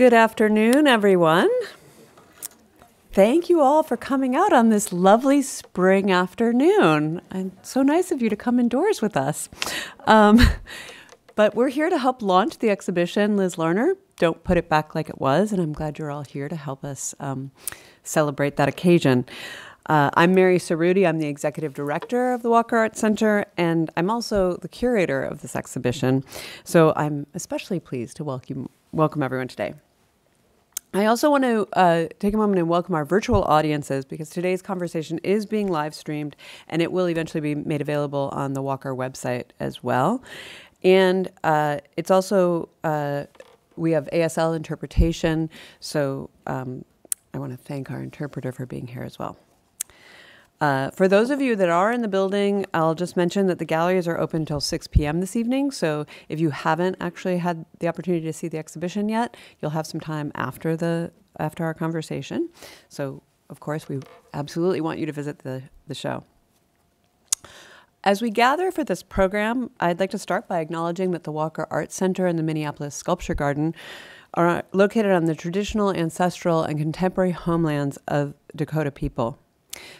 Good afternoon, everyone. Thank you all for coming out on this lovely spring afternoon. And so nice of you to come indoors with us. Um, but we're here to help launch the exhibition, Liz Larner. Don't put it back like it was. And I'm glad you're all here to help us um, celebrate that occasion. Uh, I'm Mary Ceruti. I'm the executive director of the Walker Art Center, and I'm also the curator of this exhibition. So I'm especially pleased to welcome welcome everyone today. I also want to uh, take a moment and welcome our virtual audiences because today's conversation is being live streamed and it will eventually be made available on the Walker website as well. And uh, it's also, uh, we have ASL interpretation, so um, I want to thank our interpreter for being here as well. Uh, for those of you that are in the building, I'll just mention that the galleries are open until 6 p.m. this evening. So if you haven't actually had the opportunity to see the exhibition yet, you'll have some time after the after our conversation. So of course, we absolutely want you to visit the, the show. As we gather for this program, I'd like to start by acknowledging that the Walker Art Center and the Minneapolis Sculpture Garden are located on the traditional, ancestral, and contemporary homelands of Dakota people.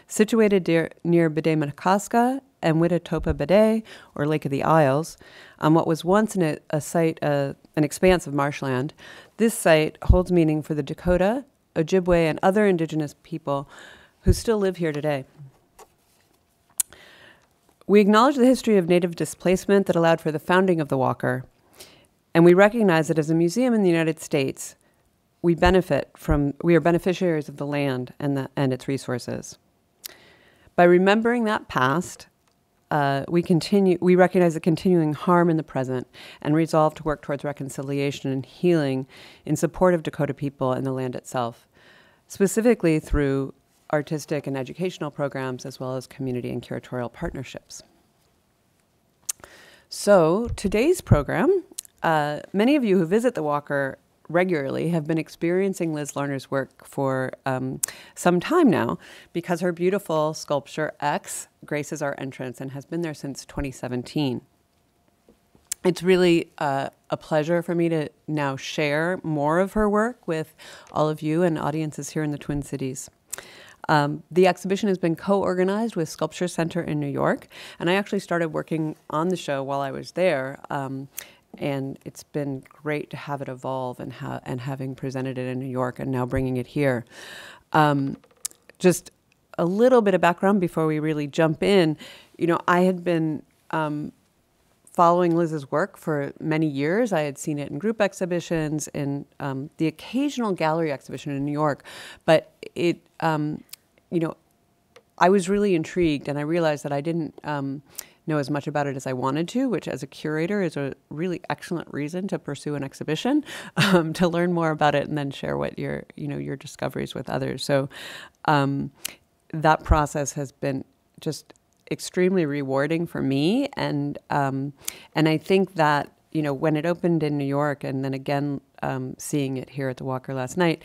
Situated near, near Bde Maka Ska and Witatopa Bede, or Lake of the Isles, on what was once an, a site, uh, an expanse of marshland, this site holds meaning for the Dakota, Ojibwe, and other indigenous people who still live here today. We acknowledge the history of native displacement that allowed for the founding of the Walker, and we recognize it as a museum in the United States, we benefit from, we are beneficiaries of the land and, the, and its resources. By remembering that past, uh, we continue, we recognize the continuing harm in the present and resolve to work towards reconciliation and healing in support of Dakota people and the land itself, specifically through artistic and educational programs as well as community and curatorial partnerships. So today's program, uh, many of you who visit the Walker regularly have been experiencing Liz Larner's work for um, some time now because her beautiful sculpture X graces our entrance and has been there since 2017. It's really uh, a pleasure for me to now share more of her work with all of you and audiences here in the Twin Cities. Um, the exhibition has been co-organized with Sculpture Center in New York, and I actually started working on the show while I was there. Um, and it's been great to have it evolve and ha- and having presented it in New York and now bringing it here. Um, just a little bit of background before we really jump in. You know, I had been um, following Liz's work for many years. I had seen it in group exhibitions, in um, the occasional gallery exhibition in New York, but it, um, you know, I was really intrigued, and I realized that I didn't um, know as much about it as I wanted to, which as a curator is a really excellent reason to pursue an exhibition, um, to learn more about it and then share what your, you know, your discoveries with others. So um, that process has been just extremely rewarding for me. And, um, and I think that, you know, when it opened in New York and then again um, seeing it here at the Walker last night,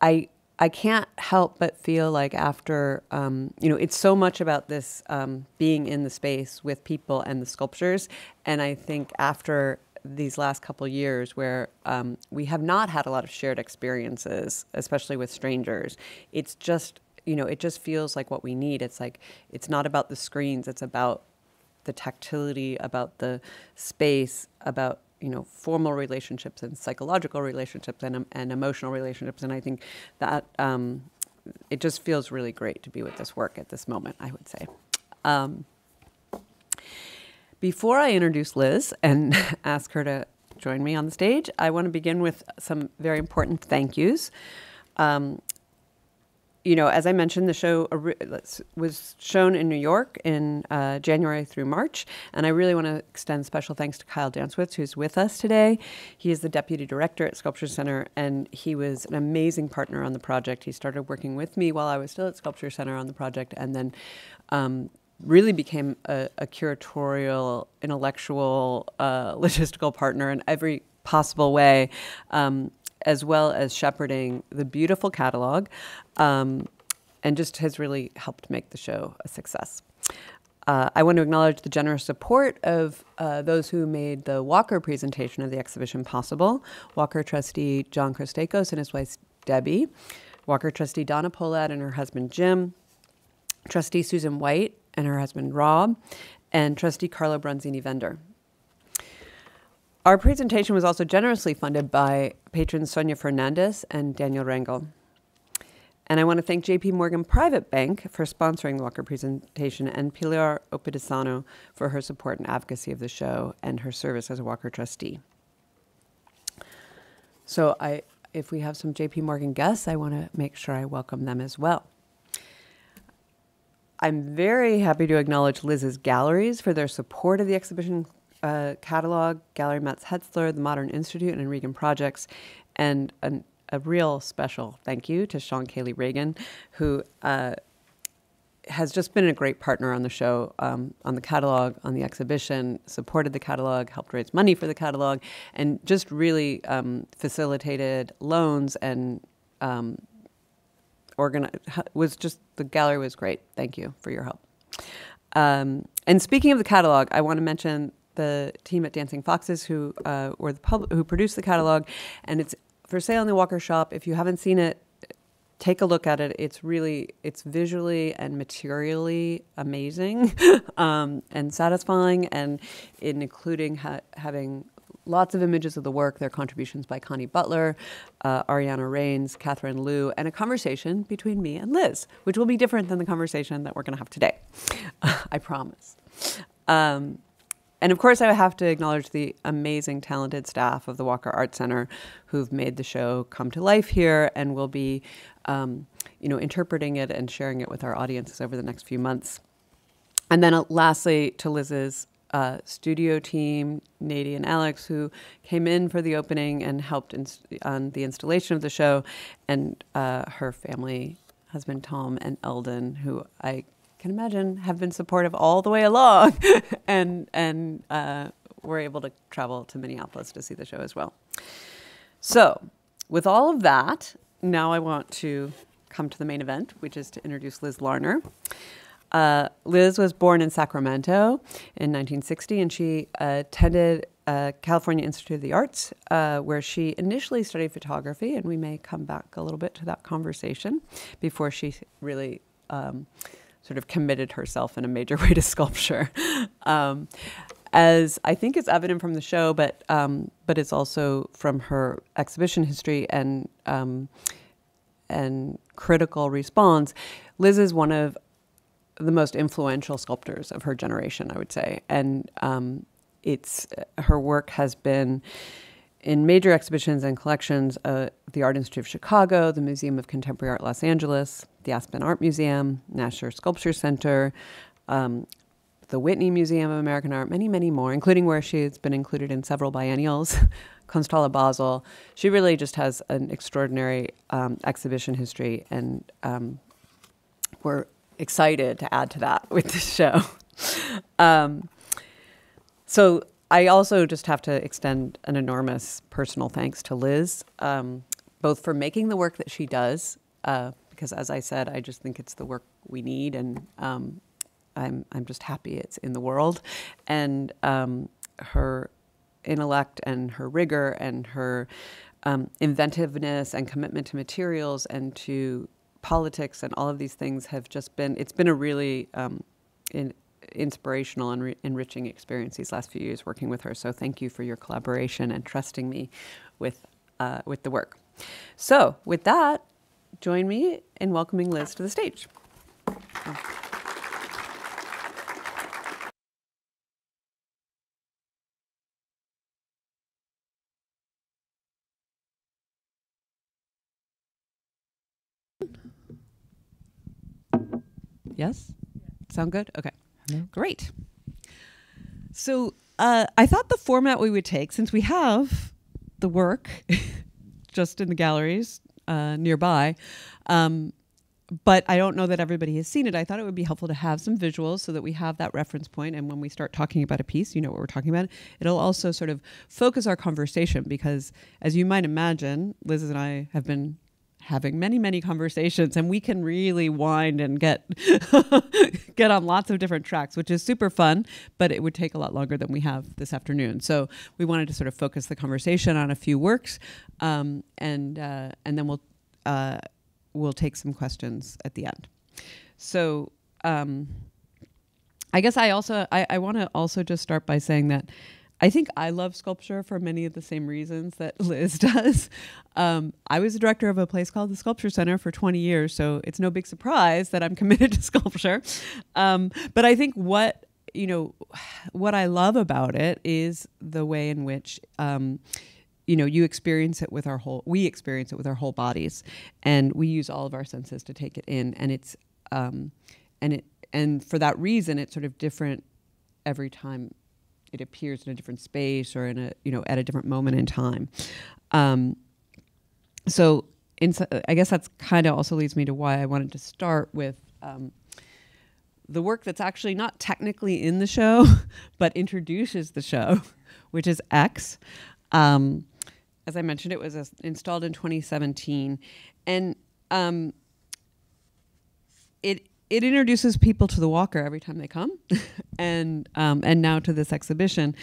I, I can't help but feel like after, um, you know, it's so much about this um, being in the space with people and the sculptures. And I think after these last couple years where um, we have not had a lot of shared experiences, especially with strangers, it's just, you know, it just feels like what we need. It's like, it's not about the screens, it's about the tactility, about the space, about you know formal relationships and psychological relationships and, and emotional relationships. And i think that um, it just feels really great to be with this work at this moment i would say. Um, before i introduce liz and ask her to join me on the stage i want to begin with some very important thank yous. Um, you know, as I mentioned, the show was shown in New York in uh, January through March, and I really want to extend special thanks to Kyle Dancewicz, who's with us today. He is the deputy director at Sculpture Center, and he was an amazing partner on the project. He started working with me while I was still at Sculpture Center on the project, and then um, really became a, a curatorial, intellectual, uh, logistical partner in every possible way. Um, as well as shepherding the beautiful catalog, um, and just has really helped make the show a success. Uh, I want to acknowledge the generous support of uh, those who made the Walker presentation of the exhibition possible. Walker trustee John Christakos and his wife Debbie, Walker trustee Donna Pohlad and her husband Jim, trustee Susan White and her husband Rob, and trustee Carlo Bronzini Vender. Our presentation was also generously funded by patrons Sonia Fernandez and Daniel Rangel. And I want to thank JP Morgan Private Bank for sponsoring the Walker presentation and Pilar Opedisano for her support and advocacy of the show and her service as a Walker trustee. So I if we have some JP Morgan guests, I want to make sure I welcome them as well. I'm very happy to acknowledge Liz's Galleries for their support of the exhibition uh, catalog, Gallery Max Hetzler, the Modern Institute, and Regen Projects, and an, a real special thank you to Shaun Caley Regen, who uh, has just been a great partner on the show, um, on the catalog, on the exhibition, supported the catalog, helped raise money for the catalog, and just really um, facilitated loans and um, organized. Was just the gallery was great. Thank you for your help. Um, and speaking of the catalog, I want to mention the team at Dancing Foxes who uh, were the pub- who produced the catalog, and it's for sale in the Walker Shop. If you haven't seen it, take a look at it. It's really it's visually and materially amazing um, and satisfying, and in including ha- having lots of images of the work. Their contributions by Connie Butler, uh, Ariana Reines, Catherine Liu, and a conversation between me and Liz, which will be different than the conversation that we're going to have today. I promise. Um, and of course, I have to acknowledge the amazing, talented staff of the Walker Art Center who've made the show come to life here and will be, um, you know, interpreting it and sharing it with our audiences over the next few months. And then, uh, lastly, to Liz's uh, studio team, Nady and Alex, who came in for the opening and helped on the installation of the show, and uh, her family, husband Tom and Eldon, who I can imagine have been supportive all the way along, and and uh, were able to travel to Minneapolis to see the show as well. So, with all of that, now I want to come to the main event, which is to introduce Liz Larner. Uh, Liz was born in Sacramento in 1960, and she attended uh, California Institute of the Arts, uh, where she initially studied photography, and we may come back a little bit to that conversation before she really um, sort of committed herself in a major way to sculpture. Um, as I think is evident from the show, but um, but it's also from her exhibition history and um, and critical response. Liz is one of the most influential sculptors of her generation, I would say, and um, it's her work has been in major exhibitions and collections uh, the Art Institute of Chicago, the Museum of Contemporary Art Los Angeles, the Aspen Art Museum, Nasher Sculpture Center, um, the Whitney Museum of American Art, many, many more, including where she's been included in several biennials, Kunsthalle Basel. She really just has an extraordinary um, exhibition history, and um, we're excited to add to that with this show. Um, so I also just have to extend an enormous personal thanks to Liz, um, both for making the work that she does, uh, because as I said, I just think it's the work we need, and um, I'm I'm just happy it's in the world, and um, her intellect and her rigor and her um, inventiveness and commitment to materials and to politics and all of these things have just been. It's been a really um, in, inspirational and re- enriching experience these last few years working with her. So thank you for your collaboration and trusting me with uh, with the work. So with that, join me in welcoming Liz to the stage. Yes? Sound good? Okay. Great. So uh, I thought the format we would take, since we have the work just in the galleries uh, nearby, um, but I don't know that everybody has seen it. I thought it would be helpful to have some visuals so that we have that reference point, and when we start talking about a piece, you know what we're talking about. It'll also sort of focus our conversation because, as you might imagine, Liz and I have been having many many conversations and we can really wind and get get on lots of different tracks which is super fun but it would take a lot longer than we have this afternoon. So we wanted to sort of focus the conversation on a few works um, and uh, and then we'll uh, we'll take some questions at the end. So um, i guess i also i, I want to also just start by saying that I think I love sculpture for many of the same reasons that Liz does. Um, I was a director of a place called the Sculpture Center for 20 years, so it's no big surprise that I'm committed to sculpture. Um, but I think what you know, what I love about it is the way in which. Um, you know, you experience it with our whole. We experience it with our whole bodies, and we use all of our senses to take it in. And it's, um, and it, and for that reason, it's sort of different every time it appears in a different space or in a you know at a different moment in time. Um, so in, I guess that's kind of also leads me to why I wanted to start with um, the work that's actually not technically in the show, but introduces the show, which is X. Um, as I mentioned, it was uh, installed in 2017, and um, it it introduces people to the Walker every time they come, and um, and now to this exhibition.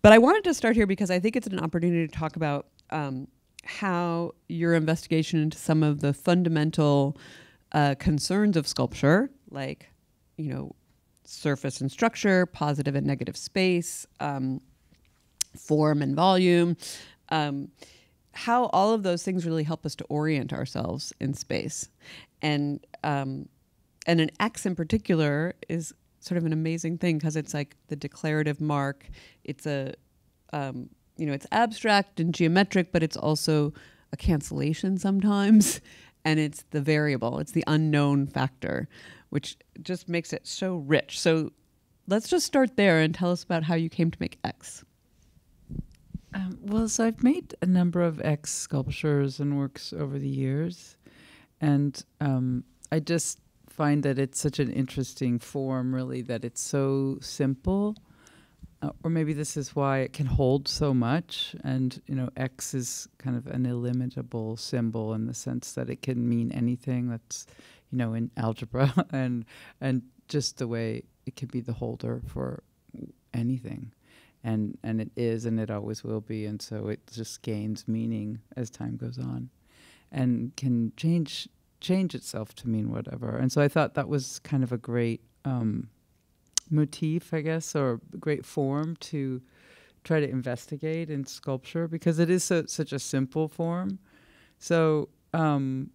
But I wanted to start here because I think it's an opportunity to talk about um, how your investigation into some of the fundamental uh, concerns of sculpture, like you know, surface and structure, positive and negative space, um, form and volume. Um, how all of those things really help us to orient ourselves in space, and um, and an X in particular is sort of an amazing thing because it's like the declarative mark. It's a, um, you know, it's abstract and geometric, but it's also a cancellation sometimes. And it's the variable, it's the unknown factor, which just makes it so rich. So let's just start there and tell us about how you came to make X. Um, well, so I've made a number of X sculptures and works over the years. And um, I just find that it's such an interesting form, really, that it's so simple. Uh, or maybe this is why it can hold so much. And, you know, X is kind of an illimitable symbol in the sense that it can mean anything that's, you know, in algebra and, and just the way it can be the holder for anything. And, and it is, and it always will be. And so it just gains meaning as time goes on and can change change itself to mean whatever. And so I thought that was kind of a great um, motif, I guess, or great form to try to investigate in sculpture because it is so, such a simple form. So, um,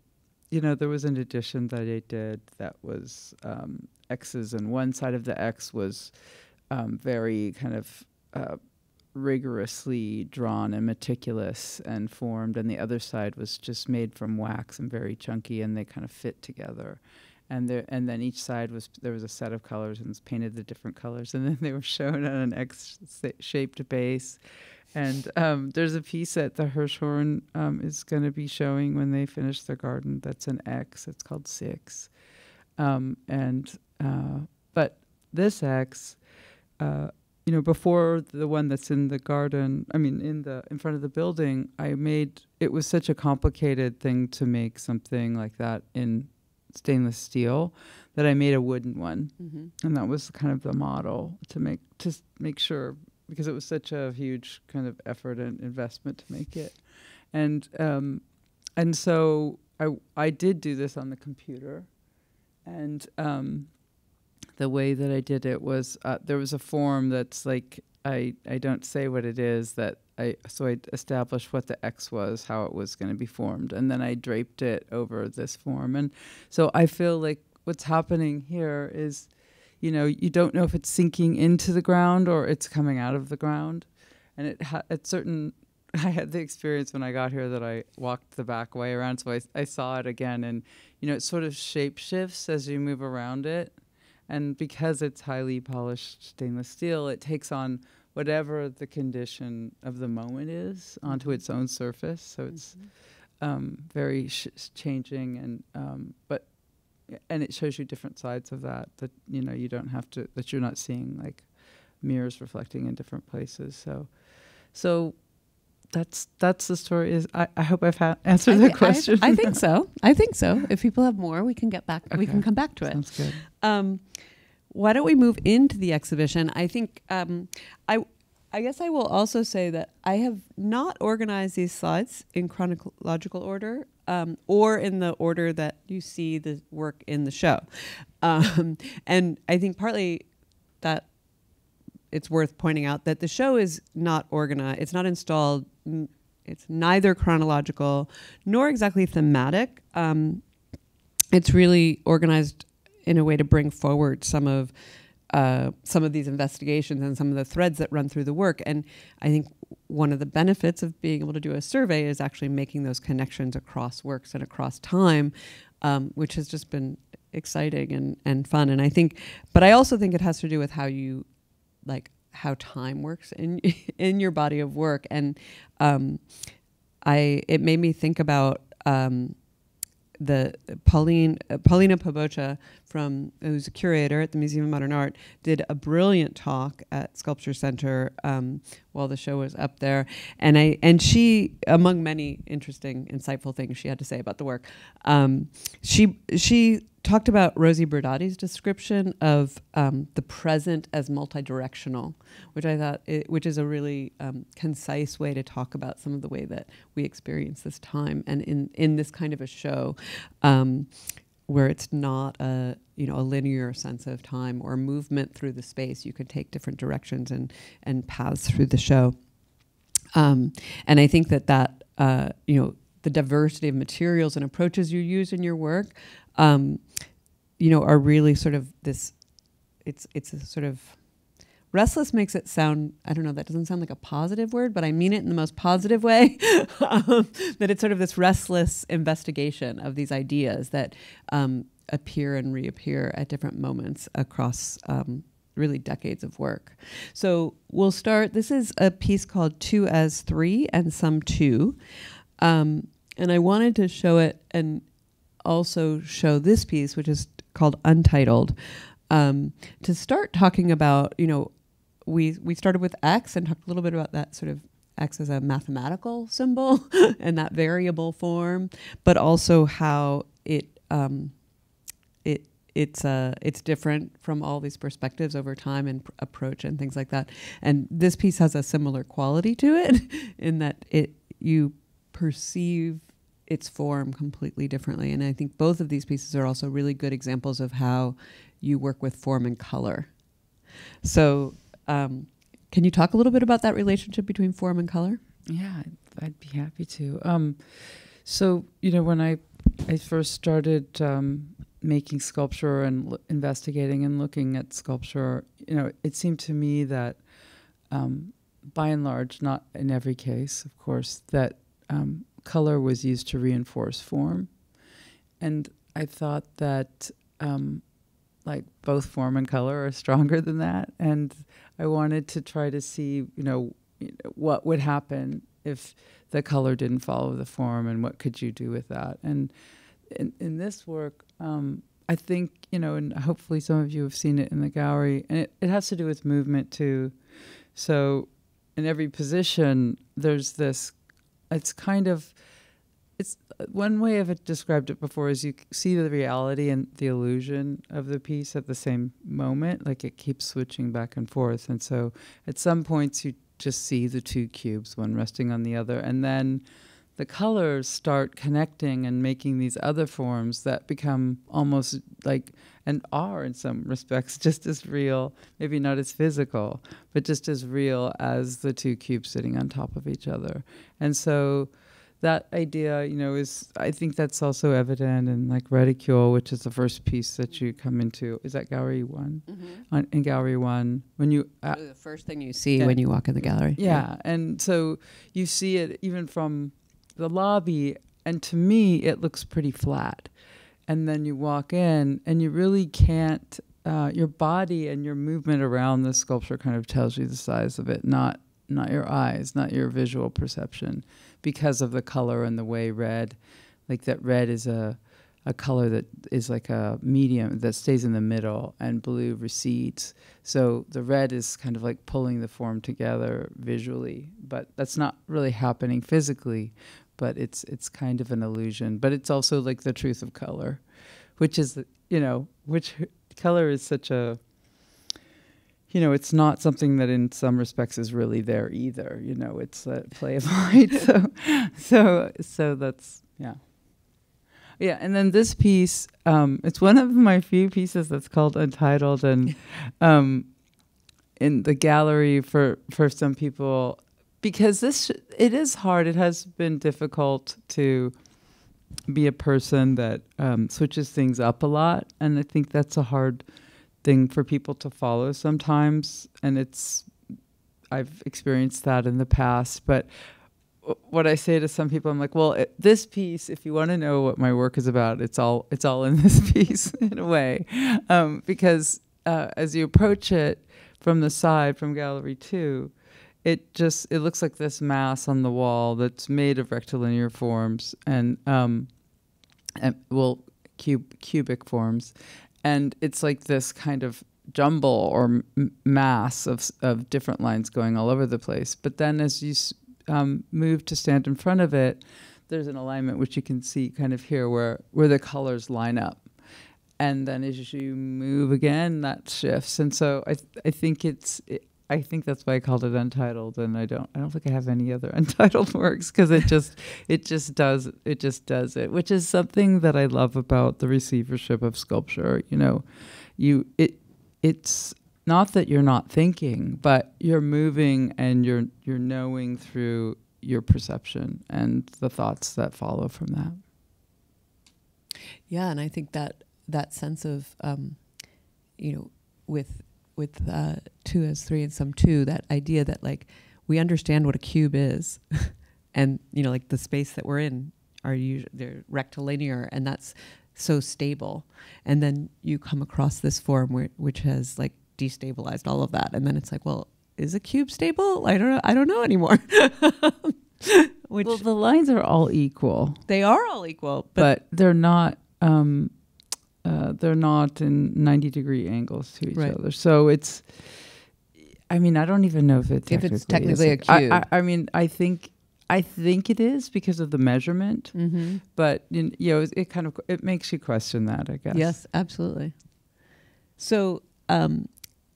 you know, there was an edition that I did that was um, X's, and one side of the X was um, very kind of uh, rigorously drawn and meticulous and formed, and the other side was just made from wax and very chunky, and they kind of fit together. And there, and then each side was there was a set of colors and painted the different colors, and then they were shown on an X-shaped base. And um, there's a piece that the Hirshhorn um, is going to be showing when they finish their garden. That's an X. It's called Six. Um, and uh, but this X. Uh, you know, before the one that's in the garden, I mean, in the in front of the building, I made it was such a complicated thing to make something like that in stainless steel that I made a wooden one, mm-hmm. and that was kind of the model to make to make sure because it was such a huge kind of effort and investment to make it, and um, and so I I did do this on the computer, and um, the way that I did it was uh, there was a form that's like I I don't say what it is that I so I established what the X was, how it was going to be formed, and then I draped it over this form, and so I feel like what's happening here is, you know, you don't know if it's sinking into the ground or it's coming out of the ground, and it ha- at certain I had the experience when I got here that I walked the back way around, so I, I saw it again, and you know, it sort of shape shifts as you move around it. And because it's highly polished stainless steel, it takes on whatever the condition of the moment is onto its own surface. So it's mm-hmm. um, very sh- changing, and um, but and it shows you different sides of that that you know you don't have to that you're not seeing like mirrors reflecting in different places. So so that's that's the story. Is I, I hope I've ha- answered the thi- I- question. I, think so. I think so. If people have more, we can get back. We can come back to it. Sounds good. Um, why don't we move into the exhibition? I think um, I, I guess I will also say that I have not organized these slides in chronological order um, or in the order that you see the work in the show, um, and I think partly that it's worth pointing out that the show is not organized. It's not installed. It's neither chronological nor exactly thematic. Um, it's really organized in a way to bring forward some of uh, some of these investigations and some of the threads that run through the work. And I think one of the benefits of being able to do a survey is actually making those connections across works and across time, um, which has just been exciting and, and fun. And I think, but I also think it has to do with how you like how time works in in your body of work. And um, I it made me think about um, the Pauline uh, Paulina Pobocha from who's a curator at the Museum of Modern Art did a brilliant talk at Sculpture Center um, while the show was up there, and I and she among many interesting, insightful things she had to say about the work, um, she she talked about Rosi Braidotti's description of um, the present as multidirectional, which I thought, i which is a really um, concise way to talk about some of the way that we experience this time, and in in this kind of a show, um, where it's not a you know a linear sense of time or movement through the space, you could take different directions and and paths through the show, um, and I think that that uh, you know the diversity of materials and approaches you use in your work um, you know, are really sort of this. It's it's a sort of restless makes it sound. I don't know. That doesn't sound like a positive word, but I mean it in the most positive way. um, that it's sort of this restless investigation of these ideas that um, appear and reappear at different moments across. Um, really decades of work. So we'll start. This is a piece called Two as Three and Some Two. Um, and I wanted to show it and also show this piece, which is called Untitled, um, to start talking about, you know, we we started with X and talked a little bit about that sort of X as a mathematical symbol and that variable form, but also how it um, it it's uh it's different from all these perspectives over time and pr- approach and things like that. And this piece has a similar quality to it in that it you perceive its form completely differently. And I think both of these pieces are also really good examples of how you work with form and color. So, um, can you talk a little bit about that relationship between form and color? Yeah, I'd, be happy to. Um, so you know, when I I first started um, making sculpture and l- investigating and looking at sculpture, you know, it seemed to me that, um, by and large, not in every case, of course, that um, color was used to reinforce form, and I thought that. Um, like both form and color are stronger than that, and I wanted to try to see, you know, what would happen if the color didn't follow the form and what could you do with that? And in, in this work um, i think you know and hopefully some of you have seen it in the gallery and it, it has to do with movement too. So in every position there's this it's kind of it's uh, one way I've described it before is you see the reality and the illusion of the piece at the same moment. Like it keeps switching back and forth. And so at some points you just see the two cubes, one resting on the other. And then the colors start connecting and making these other forms that become almost like and are in some respects just as real, maybe not as physical, but just as real as the two cubes sitting on top of each other. And so that idea, you know, is I think that's also evident in like Reticule, which is the first piece that you come into. Is that Gallery One? On, in Gallery One, when you uh, the first thing you see when you walk in the gallery. yeah, and so you see it even from the lobby, and to me, it looks pretty flat. And then you walk in, and you really can't. Uh, your body and your movement around the sculpture kind of tells you the size of it, not not your eyes, not your visual perception, because of the color and the way red, like that red is a a color that is like a medium that stays in the middle, and blue recedes. So the red is kind of like pulling the form together visually, but that's not really happening physically. But it's it's kind of an illusion. But it's also like the truth of color, which is you know which color is such a you know, it's not something that in some respects is really there either. You know, it's a play of light. so, so, so that's yeah, yeah. And then this piece, um, it's one of my few pieces that's called Untitled, and um, in the gallery for for some people because this it is hard. It has been difficult to be a person that um, switches things up a lot, and I think that's a hard thing for people to follow sometimes and it's I've experienced that in the past but what I say to some people I'm like well it, this piece if you want to know what my work is about it's all it's all in this piece in a way. Um, because uh, as you approach it from the side from gallery 2 it just it looks like this mass on the wall that's made of rectilinear forms and um and well cube cubic forms and it's like this kind of jumble or mass of of different lines going all over the place. But then as you um, move to stand in front of it, there's an alignment which you can see kind of here where where the colors line up. And then as you move again, that shifts. And so I th- I think it's it, I think that's why I called it untitled, and I don't I don't think I have any other untitled works because it just it just does it just does it, which is something that I love about the receivership of sculpture. You know, you it it's not that you're not thinking, but you're moving and you're you're knowing through your perception and the thoughts that follow from that. Yeah, and I think that that sense of um, you know with with uh, two as three and some two, that idea that like we understand what a cube is, and you know like the space that we're in are usually they're rectilinear, and that's so stable, and then you come across this form where, which has like destabilized all of that, and then it's like, well, is a cube stable? I don't know. I don't know anymore. Which well, the lines are all equal. They are all equal, but, but they're not. Um, uh, they're not in 90 degree angles to each right. other. So it's, I mean, I don't even know if it if it's technically a cube. I, I, I, mean, I think I think it is because of the measurement, mm-hmm. but you know, it, it, kind of it makes you question that, I guess. Yes, absolutely. So um,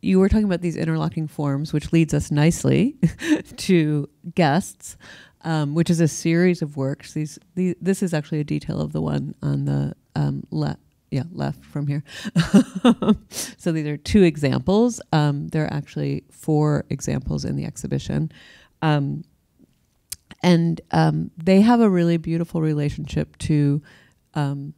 you were talking about these interlocking forms, which leads us nicely to guests. Um, which is a series of works. These, these, this is actually a detail of the one on the um, left yeah, left from here. so these are two examples. Um, there are actually four examples in the exhibition. Um, and um, they have a really beautiful relationship to um,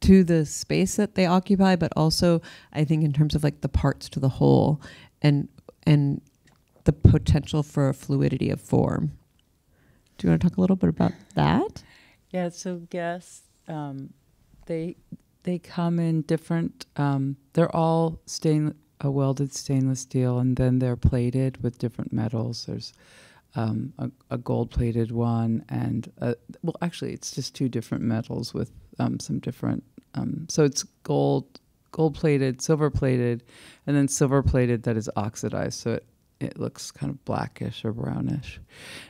to the space that they occupy, but also I think in terms of like the parts to the whole and and the potential for a fluidity of form. Do you want to talk a little bit about that? Yeah, so guess um, they they come in different. Um, they're all stain a welded stainless steel, and then they're plated with different metals. There's um, a, a, gold plated one, and a, well, actually, it's just two different metals with um, some different. Um, so it's gold, gold plated, silver plated, and then silver plated that is oxidized. So it it looks kind of blackish or brownish,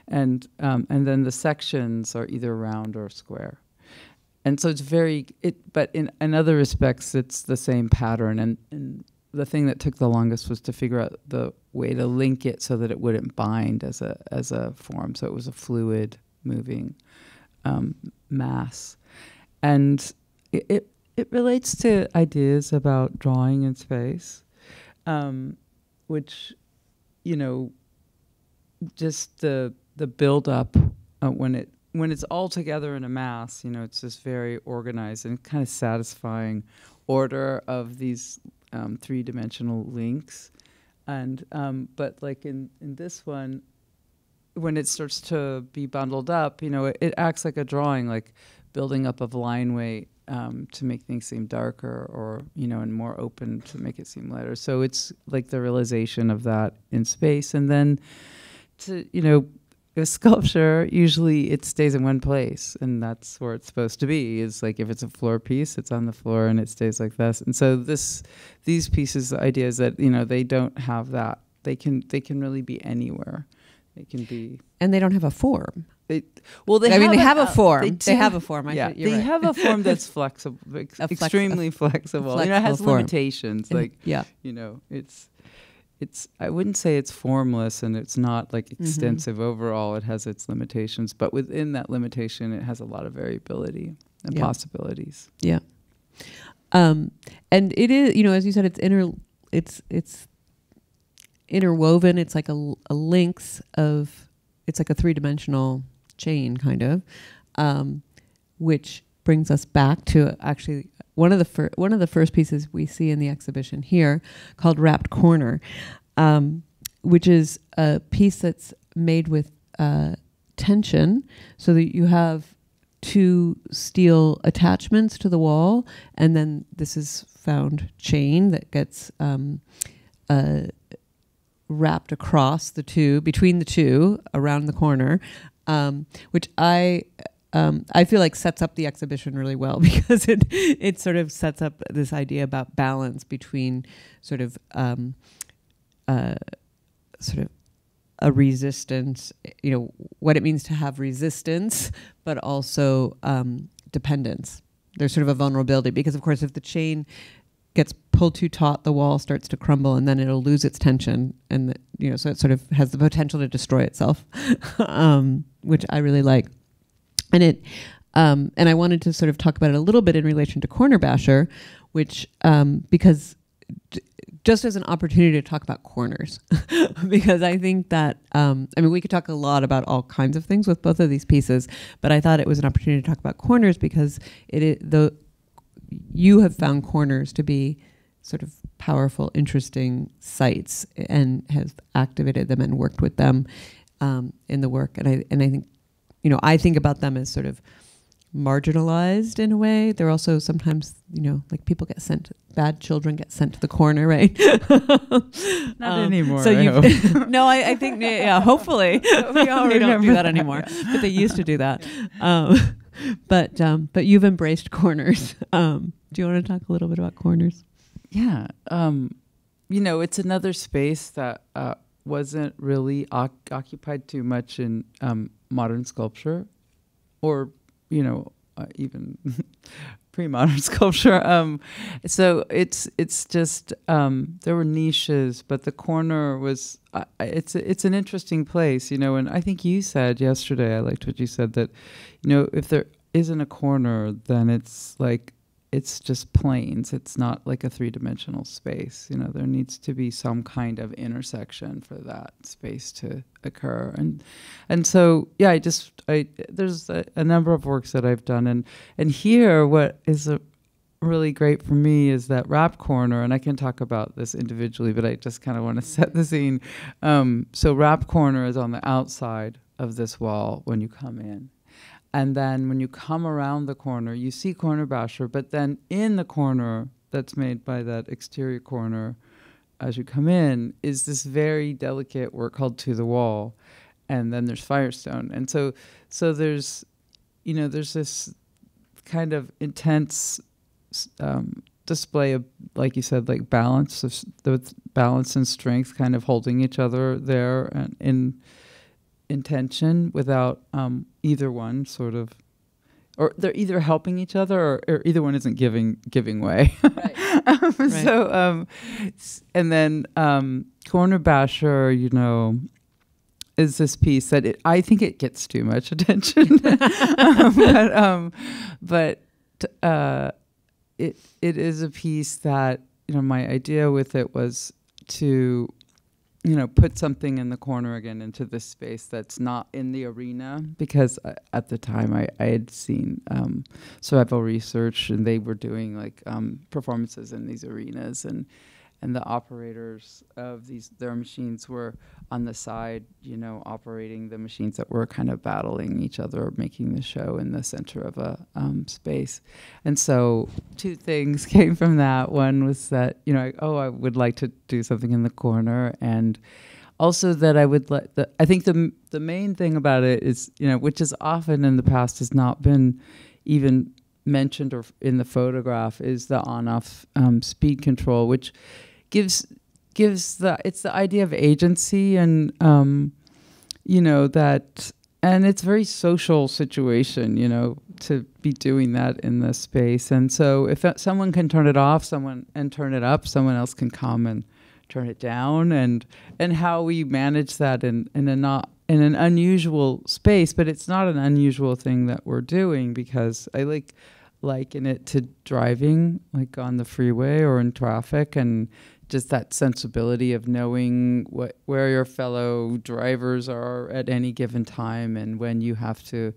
and um, and then the sections are either round or square and so it's very it but in, in other respects it's the same pattern. And, and the thing that took the longest was to figure out the way to link it so that it wouldn't bind as a as a form. So it was a fluid moving um, mass. And it, it, it relates to ideas about drawing in space um, which you know just the the build up uh, when it when it's all together in a mass, you know, it's just very organized and kind of satisfying order of these um, three-dimensional links. And um, but like in in this one, when it starts to be bundled up, you know, it, it acts like a drawing, like building up of line weight um, to make things seem darker, or you know, and more open to make it seem lighter. So it's like the realization of that in space, and then to you know a sculpture usually it stays in one place and that's where it's supposed to be is like if it's a floor piece it's on the floor and it stays like this and so this these pieces the idea is that you know they don't have that they can they can really be anywhere they can be and they don't have a form. they well they I mean, they have a out- uh, form. They, do- have a form. I yeah should- they right. have a form that's flexible ex- A flex- a extremely flexible you know it has form. limitations like yeah. you know it's it's i wouldn't say it's formless and it's not like Mm-hmm. extensive overall it has its limitations but within that limitation it has a lot of variability and Yeah. possibilities Yeah. Um, and it is, you know, as you said, it's inter, it's it's interwoven. It's like a, a links of, it's like a three dimensional chain, kind of, um, which brings us back to actually one of the fir- one of the first pieces we see in the exhibition here, called Wrapped Corner, um, which is a piece that's made with uh, tension, so that you have two steel attachments to the wall, and then this is found chain that gets um, uh, wrapped across the two, between the two, around the corner, um, which I. Um, I feel like sets up the exhibition really well because it it sort of sets up this idea about balance between sort of um, uh, sort of a resistance, you know, what it means to have resistance, but also um, dependence. There's sort of a vulnerability because, of course, if the chain gets pulled too taut, the wall starts to crumble, and then it'll lose its tension, and the, you know, so it sort of has the potential to destroy itself, um, which I really like. And it, um, and I wanted to sort of talk about it a little bit in relation to Corner Basher, which um, because just as an opportunity to talk about corners, because I think that um, I mean we could talk a lot about all kinds of things with both of these pieces, but I thought it was an opportunity to talk about corners because it the you have found corners to be sort of powerful, interesting sites and have activated them and worked with them um, in the work, and I and I think you know I think about them as sort of marginalized in a way. They're also sometimes, you know, like people get sent, bad children get sent to the corner, right? not Um, anymore So I you, hope. no, I, I think, yeah, hopefully we already don't do have that that, anymore, but they used to do that. Um, but um, but you've embraced corners. Um, do you want to talk a little bit about corners? Yeah. Um, you know, it's another space that uh, wasn't really oc- occupied too much in um, modern sculpture or, you know, uh, even pre-modern sculpture. Um, so it's it's just um, there were niches, but the corner was uh, it's it's an interesting place, you know. And I think you said yesterday, I liked what you said that, you know, if there isn't a corner, then it's like it's just planes. It's not like a three dimensional space. You know, there needs to be some kind of intersection for that space to occur. And and so yeah, I just I there's a, a number of works that I've done and and here what is a really great for me is that wrap corner and I can talk about this individually, but I just kind of want to set the scene. Um, so wrap corner is on the outside of this wall when you come in. And then when you come around the corner, you see corner basher, but then in the corner that's made by that exterior corner as you come in is this very delicate work called to the wall. And then there's Firestone. And so so there's you know, there's this kind of intense um, display of like you said, like balance of the balance and strength kind of holding each other there and in intention without um, either one sort of or they're either helping each other or, or either one isn't giving giving way Right. um, Right. so um and then um corner basher you know is this piece that it, I think it gets too much attention, but um, but uh, it it is a piece that you know my idea with it was to you know put something in the corner again into this space that's not in the arena because uh, at the time I, I had seen um, survival research and they were doing like um, performances in these arenas and and the operators of these their machines were on the side you know operating the machines that were kind of battling each other making the show in the center of a um, space. And so two things came from that. One was that you know I, oh i would like to do something in the corner and also that I would let the I think the the main thing about it is you know which is often in the past has not been even mentioned or in the photograph is the on off um, speed control, which gives gives the it's the idea of agency and um, you know that and it's a very social situation you know to be doing that in this space. And so if someone can turn it off someone and turn it up someone else can come and turn it down and and how we manage that in in a not in an unusual space but it's not an unusual thing that we're doing because i like liken it to driving like on the freeway or in traffic and just that sensibility of knowing what where your fellow drivers are at any given time and when you have to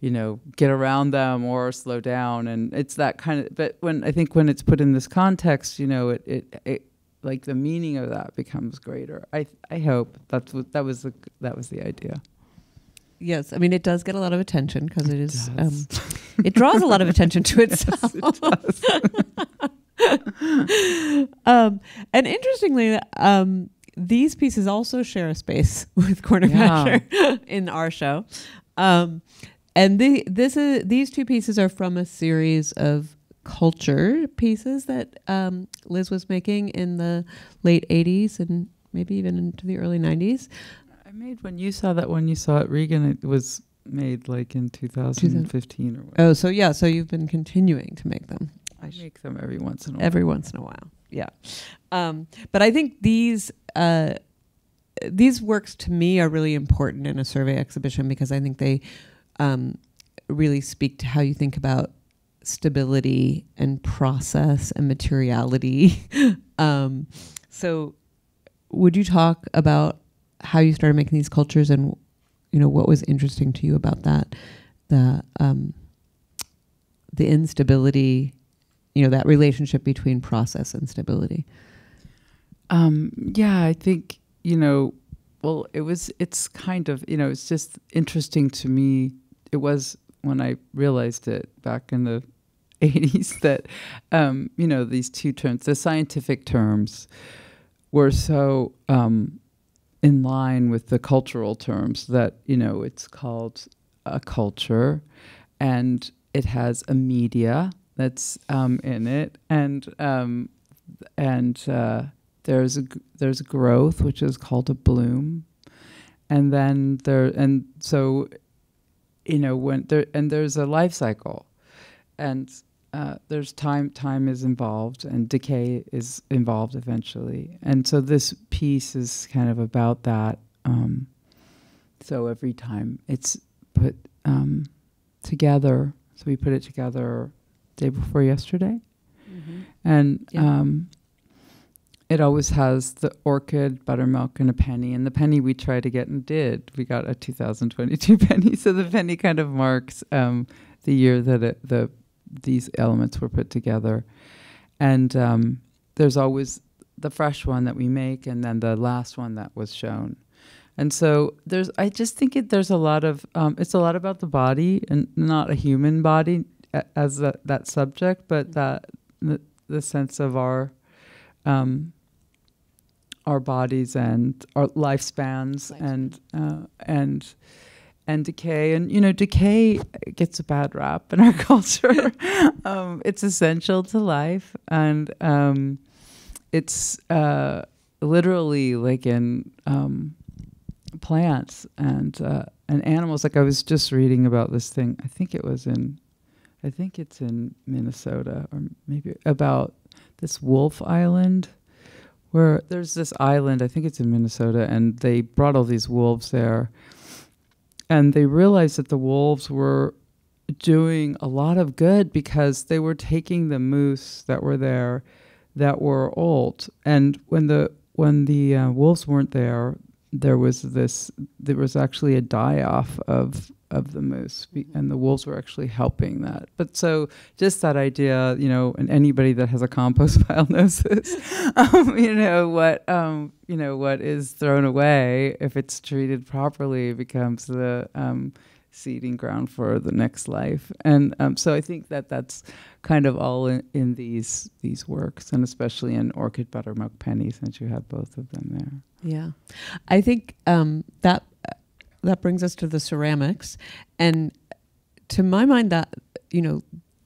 you know get around them or slow down. And it's that kind of but when i think when it's put in this context you know it it, it like the meaning of that becomes greater. I i hope that's what that was the that was the idea yes i mean it does get a lot of attention because it, it is um, it draws a lot of attention to itself yes, it um, and interestingly, um, these pieces also share a space with Corner yeah. in our show. Um, and the, this is these two pieces are from a series of culture pieces that um, Liz was making in the late 80s and maybe even into the early 90s. I made when you saw that one, you saw it, Regen, it was made like in 2015 or whatever. Oh, so yeah, so you've been continuing to make them. I make them every once in a while. Every once in a while, yeah. Um, but I think these uh, these works to me are really important in a survey exhibition because I think they um, really speak to how you think about stability and process and materiality. um, so, would you talk about how you started making these cultures and you know what was interesting to you about that the um, the instability you know that relationship between process and stability? Um, yeah i think you know well it was it's kind of you know it's just interesting to me. It was when i realized it back in the 80s that um, you know these two terms the scientific terms were so um, in line with the cultural terms that you know it's called a culture and it has a media that's um, in it, and um, and uh, there's a there's growth which is called a bloom, and then there and so, you know when there and there's a life cycle, and uh, there's time time is involved and decay is involved eventually, and so this piece is kind of about that. Um, so every time it's put um, together, so we put it together day before yesterday. Mm-hmm. And yeah. um, it always has the orchid, buttermilk, and a penny. And the penny we tried to get and did. We got a 2022 penny. So the penny kind of marks um, the year that it, the these elements were put together. And um, there's always the fresh one that we make, and then the last one that was shown. And so there's, I just think it, there's a lot of, um, it's a lot about the body and not a human body as that, that subject, but that the, the sense of our um, our bodies and our lifespans Lifespan. and uh, and and decay and you know decay gets a bad rap in our culture um, it's essential to life and um, it's uh, literally like in um, plants and uh, and animals like i was just reading about this thing i think it was in I think it's in Minnesota or maybe about this Wolf Island where there's this island, I think it's in Minnesota, and they brought all these wolves there. And they realized that the wolves were doing a lot of good because they were taking the moose that were there that were old. And when the when the uh, wolves weren't there, there was this there was actually a die off of of the moose, and the wolves were actually helping that. But so just that idea, you know, and anybody that has a compost pile knows this. Um, you know what, um, you know what is thrown away if it's treated properly becomes the um, seeding ground for the next life. And um, so I think that that's kind of all in, in these these works, and especially in Orchid Buttermilk Penny, since you have both of them there. Yeah, I think um, that that brings us to the ceramics, and to my mind, that you know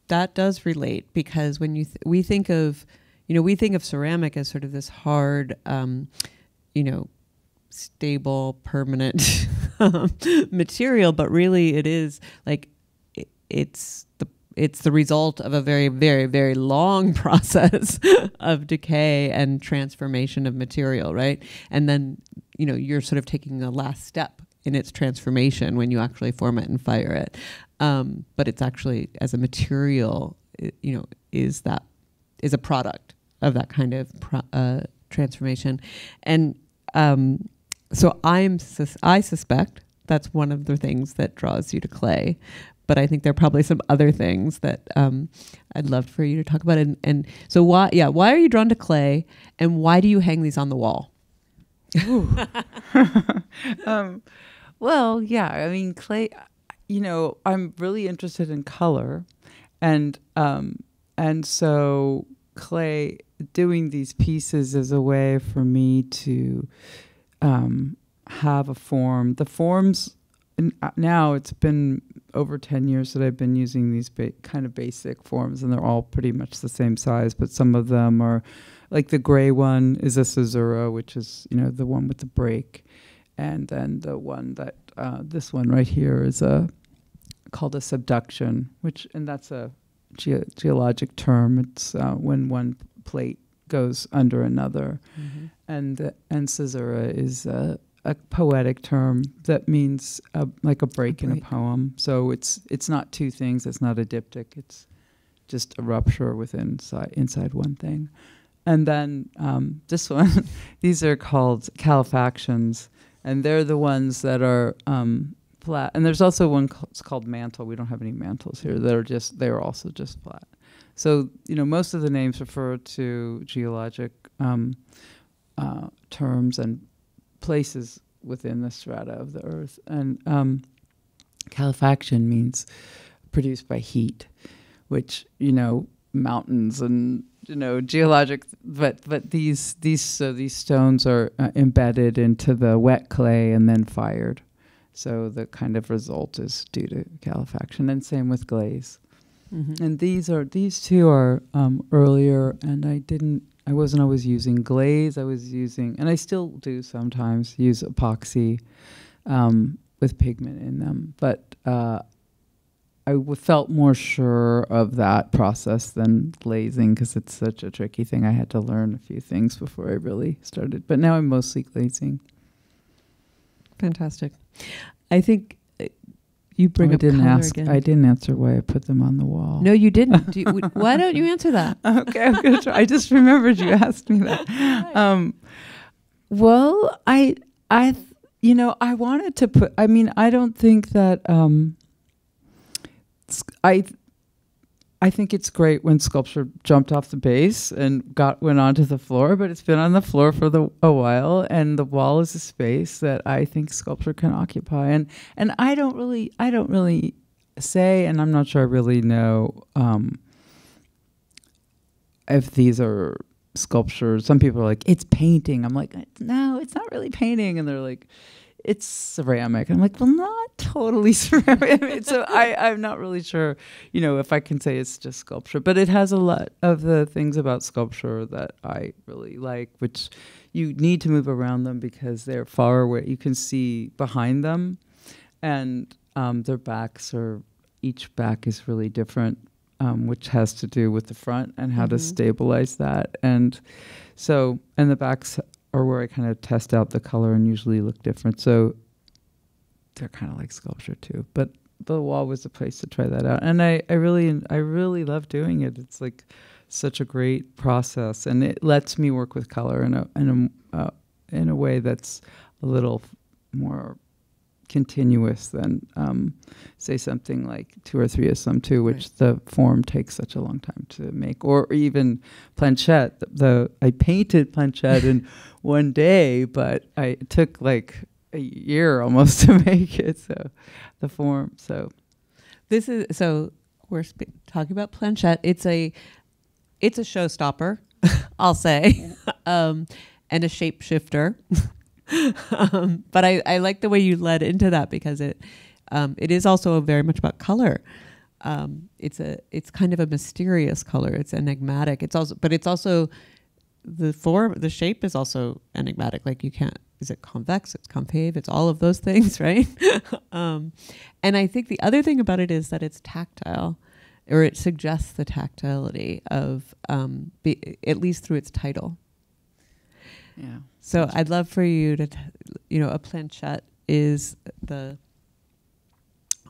that does relate because when you th- we think of you know we think of ceramic as sort of this hard um, you know stable permanent material but really it is like it, it's the it's the result of a very very very long process of decay and transformation of material right? And then you know you're sort of taking the last step in its transformation when you actually form it and fire it um, but it's actually as a material it, you know is that is a product of that kind of pro- uh, transformation and um, so i'm sus- i suspect that's one of the things that draws you to clay but I think there are probably some other things that um, I'd love for you to talk about. And, and so, why, yeah, why are you drawn to clay, and why do you hang these on the wall? um, well, yeah, I mean, clay. You know, I'm really interested in color, and um, and so clay doing these pieces is a way for me to um, have a form. The forms uh, now it's been over 10 years that I've been using these kind of basic forms, and they're all pretty much the same size, but some of them are like the gray one is a caesura, which is, you know, the one with the break. And then the one that, uh, this one right here is a called a subduction, which, and that's a ge- geologic term. It's uh, when one plate goes under another. Mm-hmm. And, uh, and caesura is a a poetic term that means a, like a break, a break in a poem. So it's it's not two things. It's not a diptych. It's just a rupture within inside, inside one thing. And then um, this one, these are called calefactions, and they're the ones that are um, flat. And there's also one called, called mantle. We don't have any mantles here. That are just they're also just flat. So you know most of the names refer to geologic um, uh, terms and places within the strata of the earth. And um, calefaction means produced by heat, which you know mountains and you know geologic. But but these these so these stones are uh, embedded into the wet clay and then fired. So the kind of result is due to calefaction, and same with glaze. Mm-hmm. And these are these two are um, earlier, and I didn't I wasn't always using glaze. I was using, and I still do sometimes use epoxy um, with pigment in them. But uh, I w- felt more sure of that process than glazing because it's such a tricky thing. I had to learn a few things before I really started. But now I'm mostly glazing. Fantastic. I think you bring oh, up I didn't color ask. again. I didn't answer why I put them on the wall. No, you didn't. Do you, why don't you answer that? okay, I'm gonna try. I just remembered you asked me that. Um, well, I, I, you know, I wanted to put. I mean, I don't think that. Um, I I think it's great when sculpture jumped off the base and got went onto the floor, but it's been on the floor for the, a while, and the wall is a space that I think sculpture can occupy. And and I don't really I don't really say, and I'm not sure I really know um, if these are sculptures. Some people are like, it's painting. I'm like, no, it's not really painting, and they're like it's ceramic. I'm like, well, not totally ceramic. so I, I'm not really sure, you know, if I can say it's just sculpture, but it has a lot of the things about sculpture that I really like, which you need to move around them because they're far away. You can see behind them, and um, their backs are each back is really different, um, which has to do with the front and how mm-hmm. to stabilize that. And so, and the backs or where I kind of test out the color and usually look different. So they're kind of like sculpture too. But the wall was a place to try that out, and I, I really I really love doing it. It's like such a great process, and it lets me work with color in a in a uh, in a way that's a little more continuous than um, say something like two or three of some two, which right. the form takes such a long time to make, or even planchette. The, the I painted planchette in one day, but I took like a year almost to make it. So the form. So this is so we're talking about planchette. It's a it's a showstopper, I'll say, um, and a shapeshifter. um, but I, I like the way you led into that because it um, it is also very much about color. Um, it's a it's kind of a mysterious color. It's enigmatic. It's also but it's also the form the shape is also enigmatic. Like you can't is it convex? It's concave. It's all of those things, right? um, and I think the other thing about it is that it's tactile, or it suggests the tactility of um, be, at least through its title. yeah. So I'd love for you to, t- you know, a planchette is the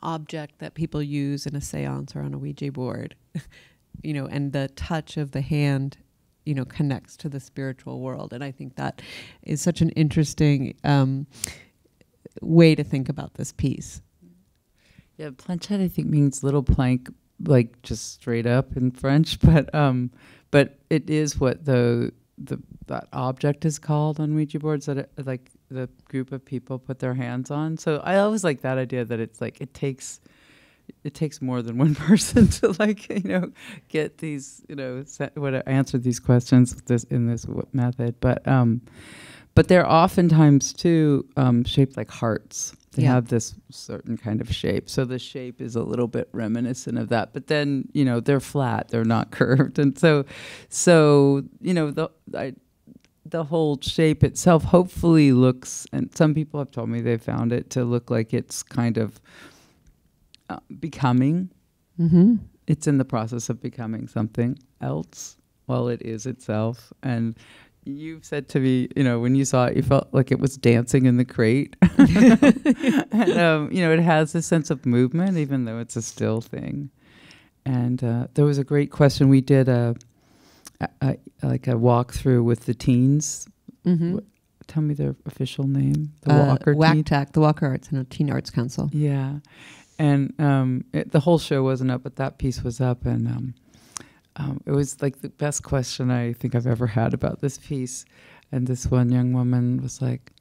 object that people use in a séance or on a Ouija board, you know, and the touch of the hand, you know, connects to the spiritual world. And I think that is such an interesting um, way to think about this piece. Yeah, planchette I think means little plank, like just straight up in French, but um, but it is what the the that object is called on Ouija boards that it, like the group of people put their hands on. So I always like that idea that it's like it takes it takes more than one person to like you know get these you know set, what answer these questions this in this method, but um, but they're oftentimes too um, shaped like hearts. They Yeah. have this certain kind of shape, so the shape is a little bit reminiscent of that. But then you know they're flat; they're not curved, and so so you know the I, the whole shape itself hopefully looks. And some people have told me they found it to look like it's kind of uh, becoming. Mm-hmm. It's in the process of becoming something else while it is itself, and you've said to me, you know, when you saw it, you felt like it was dancing in the crate. and, um, you know, it has a sense of movement, even though it's a still thing. And uh, there was a great question. We did a, a, a like a walkthrough with the teens. Mm-hmm. Tell me their official name. The Uh, Walker teen. WACTAC, the Walker Art Center Teen Arts Council. Yeah, and um, it, the whole show wasn't up, but that piece was up, and um, um, it was like the best question I think I've ever had about this piece. And this one young woman was like,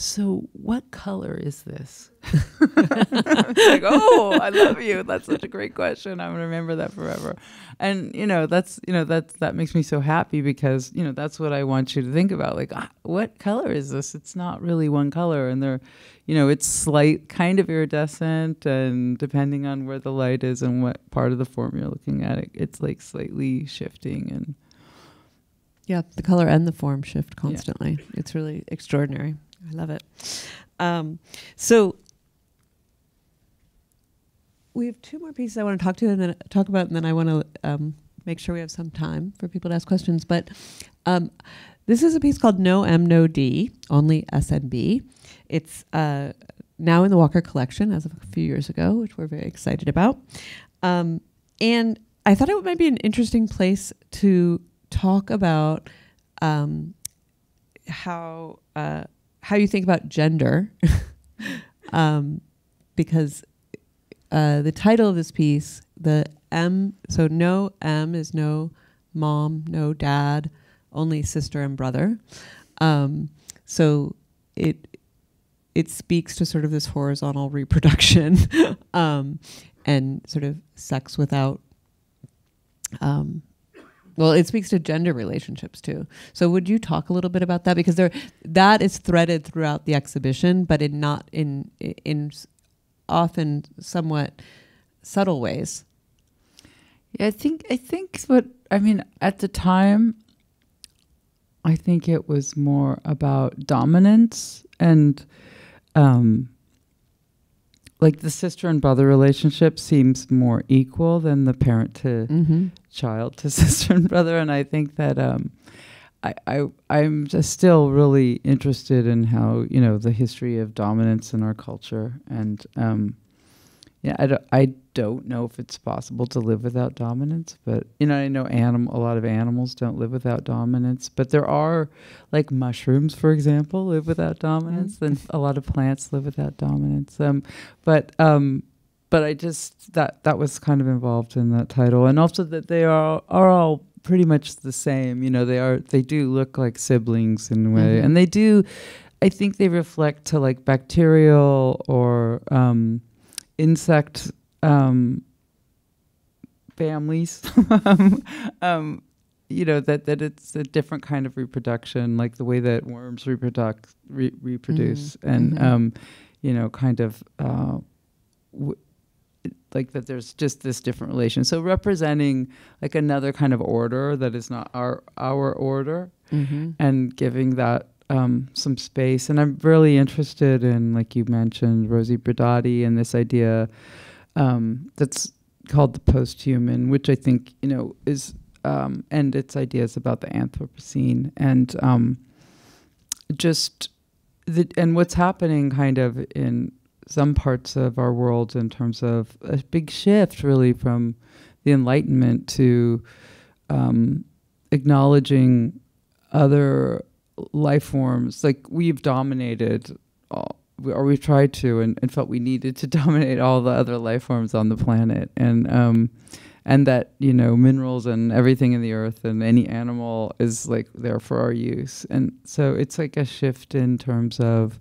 "So, what color is this?" Like, "Oh, I love you. That's such a great question. I'm gonna remember that forever." And you know, that's you know that that makes me so happy because you know that's what I want you to think about. Like, ah, what color is this? It's not really one color, and they're you know, it's slight, kind of iridescent, and depending on where the light is and what part of the form you're looking at, it, it's like slightly shifting. And Yeah, the color and the form shift constantly. It's really extraordinary. I love it. Um, so we have two more pieces I want to talk to and then talk about, and then I want to um, make sure we have some time for people to ask questions. But um, this is a piece called No M No D, only SNB. It's uh, now in the Walker collection as of a few years ago, which we're very excited about. Um, and I thought it might be an interesting place to talk about um, how uh, how you think about gender, um, because uh, the title of this piece, the M, so no M is no mom, no dad, only sister and brother. Um, so it it speaks to sort of this horizontal reproduction um, and sort of sex without um, well, it speaks to gender relationships too. So, would you talk a little bit about that because there that is threaded throughout the exhibition, but in not in in often somewhat subtle ways. yeah, I think I think what I mean at the time, I think it was more about dominance and, um, like the sister and brother relationship seems more equal than the parent to Mm-hmm. Child to sister and brother and i think that um I, I i'm just still really interested in how you know the history of dominance in our culture. And um yeah i don't, I don't know if it's possible to live without dominance but you know i know anim- a lot of animals don't live without dominance but there are like mushrooms for example live without dominance and a lot of plants live without dominance. Um but um but I just that that was kind of involved in that title, and also that they are are all pretty much the same. You know, they are they do look like siblings in a way, Mhm. and they do. I think they reflect to like bacterial or um, insect um, families. um, you know that that it's a different kind of reproduction, like the way that worms reproduce re- reproduce, Mhm. and Mhm. um, you know, kind of. Uh, like that there's just this different relation so representing like another kind of order that is not our our order Mm-hmm. and giving that um, some space. And I'm really interested in, like you mentioned, Rosi Braidotti and this idea um, that's called the post-human, which I think you know is um, and its ideas about the Anthropocene and um, just the and what's happening kind of in some parts of our world in terms of a big shift really from the Enlightenment to um, acknowledging other life forms. Like we've dominated, or we've tried to, and, and felt we needed to dominate all the other life forms on the planet, and um, and that you know minerals and everything in the earth and any animal is like there for our use, and so it's like a shift in terms of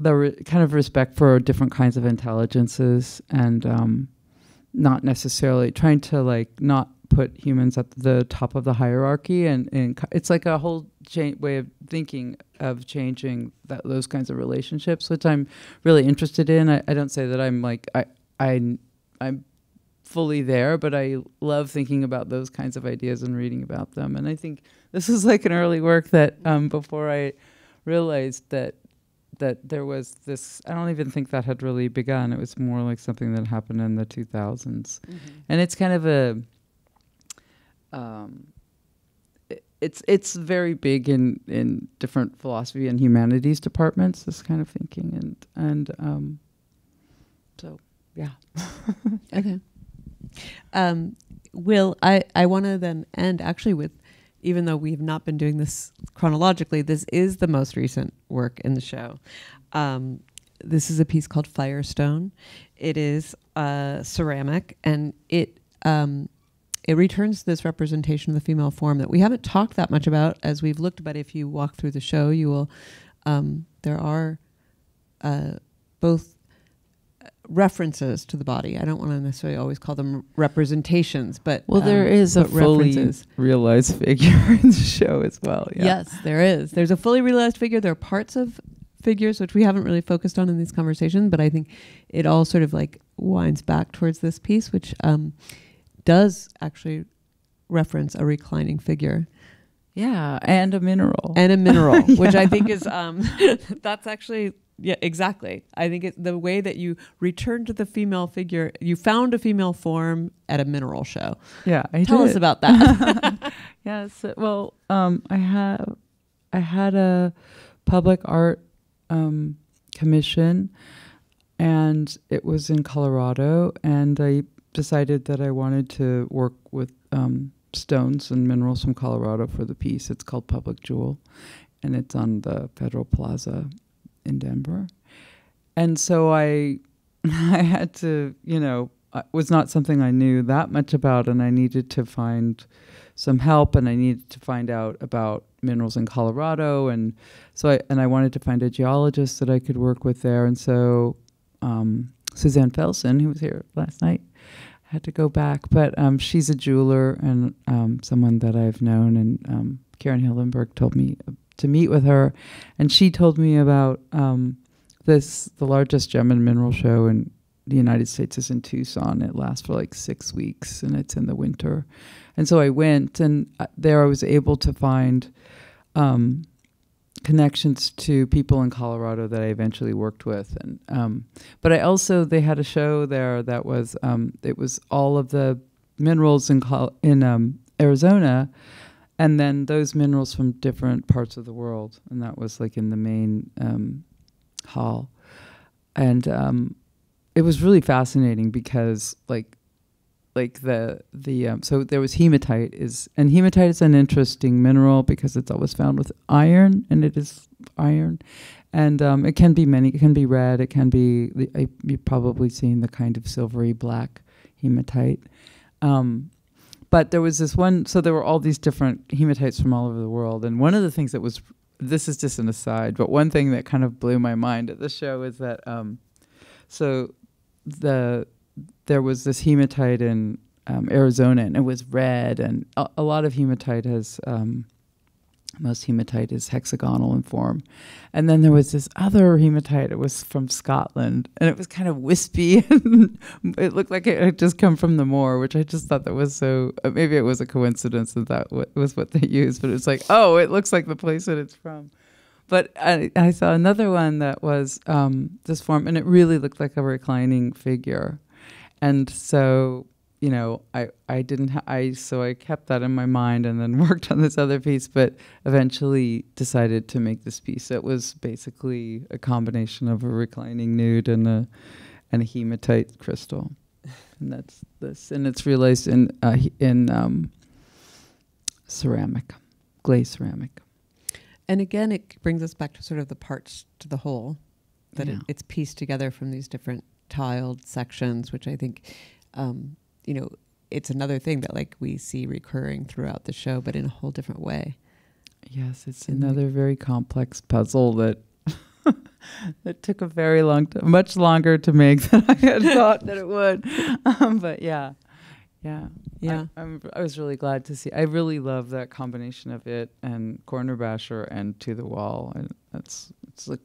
the re- kind of respect for different kinds of intelligences and um, not necessarily trying to like not put humans at the top of the hierarchy and, and it's like a whole cha- way of thinking of changing that those kinds of relationships which i'm really interested in. I, I don't say that i'm like I, I i'm fully there but i love thinking about those kinds of ideas and reading about them. And i think this is like an early work that um, before i realized that that there was this i don't even think that had really begun. It was more like something that happened in the 2000s and it's kind of a um, it's it's very big in in different philosophy and humanities departments this kind of thinking. And and um, so yeah. Okay. Um, Will, I, I want to then end actually with, even though we've not been doing this chronologically, this is the most recent work in the show. Um, this is a piece called Firestone. It is uh, ceramic, and it um, it returns this representation of the female form that we haven't talked that much about as we've looked. But if you walk through the show, you will. Um, there are uh, both references to the body. I don't want to necessarily always call them representations, but well there um, is a fully references. realized figure in the show as well yeah Yes, there is. There's a fully realized figure. There are parts of figures which we haven't really focused on in these conversations, but I think it all sort of like winds back towards this piece, which um, does actually reference a reclining figure yeah and a mineral and a mineral, which I think is um, that's actually yeah exactly. I think it, the way that you return to the female figure, you found a female form at a mineral show. yeah I Tell us about that. Yes. Well, um, I have I had a public art um, commission, and it was in Colorado, and I decided that I wanted to work with um, stones and minerals from Colorado for the piece. It's called Public Jewel, and it's on the Federal Plaza in Denver. And so I I had to, you know, it was not something I knew that much about, and I needed to find some help, and I needed to find out about minerals in Colorado, and so I and I wanted to find a geologist that I could work with there, and so um, Suzanne Felsen, who was here last night, had to go back, but um, she's a jeweler and um, someone that I've known, and um, Karen Hillenberg told me to meet with her, and she told me about um, this the largest gem and mineral show in the United States is in Tucson. It lasts for like six weeks, and it's in the winter, and so I went, and uh, there I was able to find. Um, connections to people in Colorado that I eventually worked with, and um, but I also they had a show there that was um, it was all of the minerals in Col- in um, Arizona, and then those minerals from different parts of the world, and that was like in the main um, hall, and um, it was really fascinating because like like the the um, so there was hematite is and hematite is an interesting mineral because it's always found with iron and it is iron. And um, it can be many it can be red it can be the, I, you've probably seen the kind of silvery black hematite. Um, but there was this one so there were all these different hematites from all over the world. And one of the things that was this is just an aside, but one thing that kind of blew my mind at the show is that um, so the there was this hematite in um, Arizona and it was red, and a, a lot of hematite has um, most hematite is hexagonal in form. And then there was this other hematite. It was from Scotland, and it was kind of wispy. And It looked like it had just come from the moor, which I just thought that was so. Uh, maybe it was a coincidence that that was what they used, but it's like, oh, it looks like the place that it's from. But I, I saw another one that was um, this form, and it really looked like a reclining figure. And so you know, I I didn't ha- I so I kept that in my mind and then worked on this other piece, but eventually decided to make this piece. It was basically a combination of a reclining nude and a and a hematite crystal, and that's this. And it's realized in uh, in um, ceramic, glaze ceramic. And again, it brings us back to sort of the parts to the whole, that Yeah. it, it's pieced together from these different tiled sections, which I think um, you know, it's another thing that like we see recurring throughout the show, but in a whole different way. Yes, it's the- another very complex puzzle that that took a very long time, much longer to make than I had thought that it would. Um, but yeah, yeah, Yeah. I, I'm, I was really glad to see. I really love that combination of it and Corner Basher and To the Wall, and that's it's like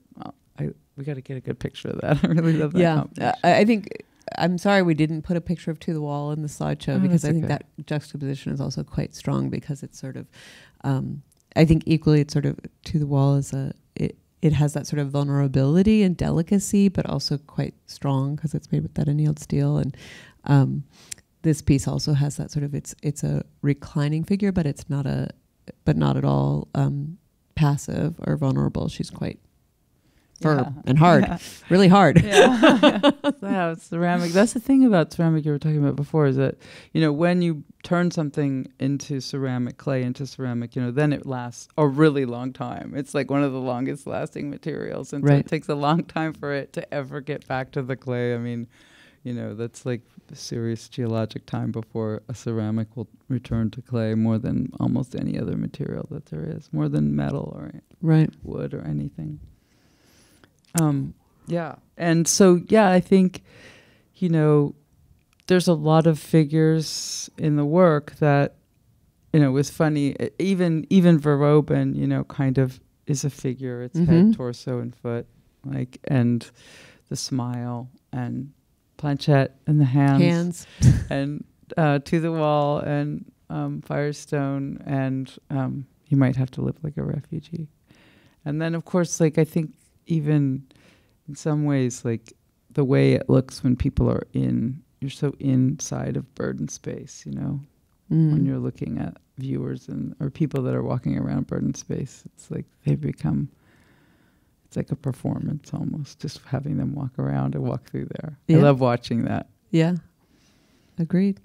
I we got to get a good picture of that. I really love that. yeah. I, I think I'm sorry we didn't put a picture of to the wall in the slideshow Oh, because I think okay. that juxtaposition is also quite strong because it's sort of, um, I think equally it's sort of to the wall is a it it has that sort of vulnerability and delicacy, but also quite strong because it's made with that annealed steel and. Um, this piece also has that sort of it's it's a reclining figure, but it's not a but not at all um, passive or vulnerable. She's quite firm Yeah. and hard, Yeah. really hard. yeah. it's ceramic. That's the thing about ceramic you were talking about before is that, you know, when you turn something into ceramic, clay into ceramic, you know, then it lasts a really long time. It's like one of the longest lasting materials. And so it takes a long time for it to ever get back to the clay. I mean, you know, that's like serious geologic time before a ceramic will return to clay more than almost any other material that there is, more than metal or Right. wood or anything. Um, yeah. And so, yeah, I think, you know, there's a lot of figures in the work that, you know, was funny. Even, even Verobin, you know, kind of is a figure. It's head, Mhm. torso, and foot, like, and the smile and planchette and the hands, Hands. and uh, to the wall and um, Firestone, and um, you might have to live like a refugee. And then, of course, like I think even in some ways, like the way it looks when people are in, you're so inside of burden space, you know, when Mm. you're looking at viewers and or people that are walking around burden space. It's like they become. It's like a performance almost, just having them walk around and walk through there. Yeah. I love watching that. Yeah. Agreed.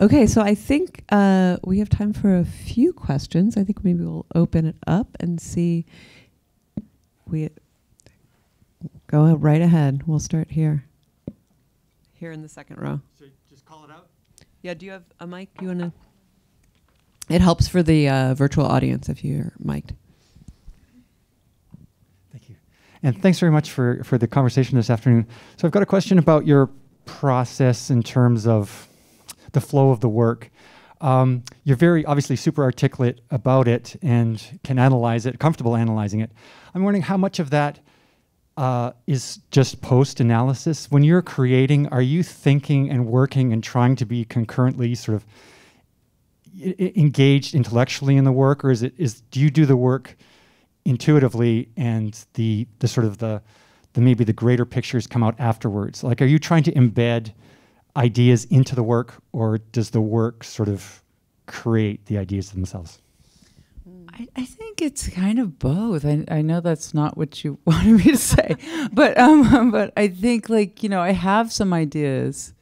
Okay, so I think uh, we have time for a few questions. I think maybe we'll open it up and see. We go right ahead. We'll start here. Here in the second row. So just call it out. Yeah. Do you have a mic? You want to? It helps for the uh, virtual audience if you're mic'd. Thank you. And thanks very much for, for the conversation this afternoon. So I've got a question about your process in terms of the flow of the work. Um, you're very obviously super articulate about it and can analyze it, comfortable analyzing it. I'm wondering how much of that uh, is just post analysis. When you're creating, are you thinking and working and trying to be concurrently sort of engaged intellectually in the work, or is it is do you do the work intuitively and the the sort of the the maybe the greater pictures come out afterwards? Like, are you trying to embed ideas into the work, or does the work sort of create the ideas themselves? I, I think it's kind of both. I, I know that's not what you wanted me to say, but um, but I think like you know I have some ideas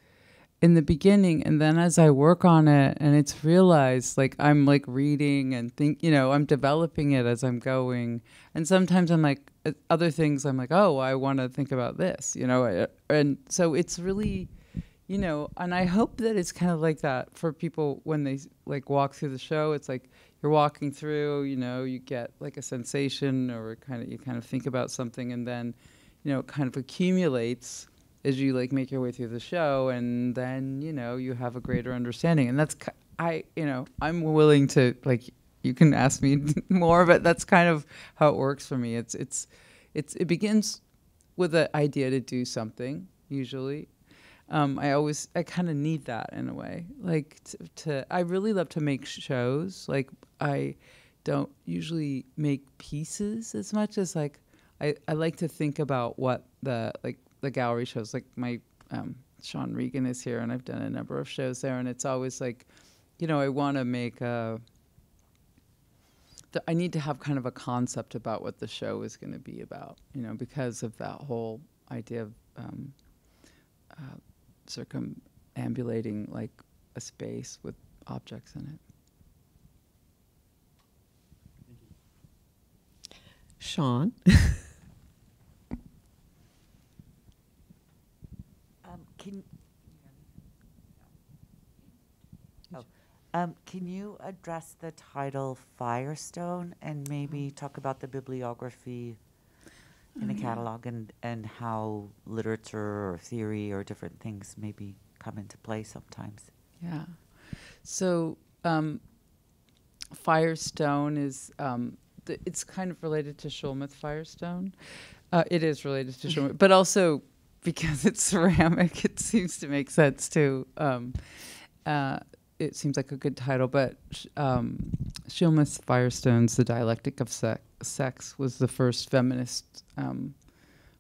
in the beginning, and then as I work on it, and it's realized like I'm like reading and think you know I'm developing it as I'm going, and sometimes I'm like uh, other things I'm like oh I want to think about this you know, uh, and so it's really you know and i hope that it's kind of like that for people when they like walk through the show. It's like you're walking through, you know, you get like a sensation or kind of you kind of think about something and then, you know, it kind of accumulates as you like make your way through the show and then, you know, you have a greater understanding. And that's I, you know, I'm willing to like you can ask me more, but that's kind of how it works for me. It's it's it's it begins with an idea to do something usually um, I always I kind of need that in a way. Like to, to, I really love to make shows. Like I don't usually make pieces as much as like I, I like to think about what the like the gallery shows. Like my um, Shaun Regen is here, and I've done a number of shows there, and it's always like, you know, I want to make a. I need to have kind of a concept about what the show is going to be about, you know, because of that whole idea of um, uh, circumambulating like a space with objects in it. Shaun. um, can oh, um, can you address the title Firestone and maybe talk about the bibliography in a mm-hmm. catalog and, and how literature or theory or different things maybe come into play sometimes. Yeah. So um, Firestone is um, th- it's kind of related to Shulamith Firestone. Uh, it is related to Shulamith, but also because it's ceramic, it seems to make sense too. Um, uh, it seems like a good title, but um, Shulamith Firestone's The Dialectic of Se- Sex was the first feminist um,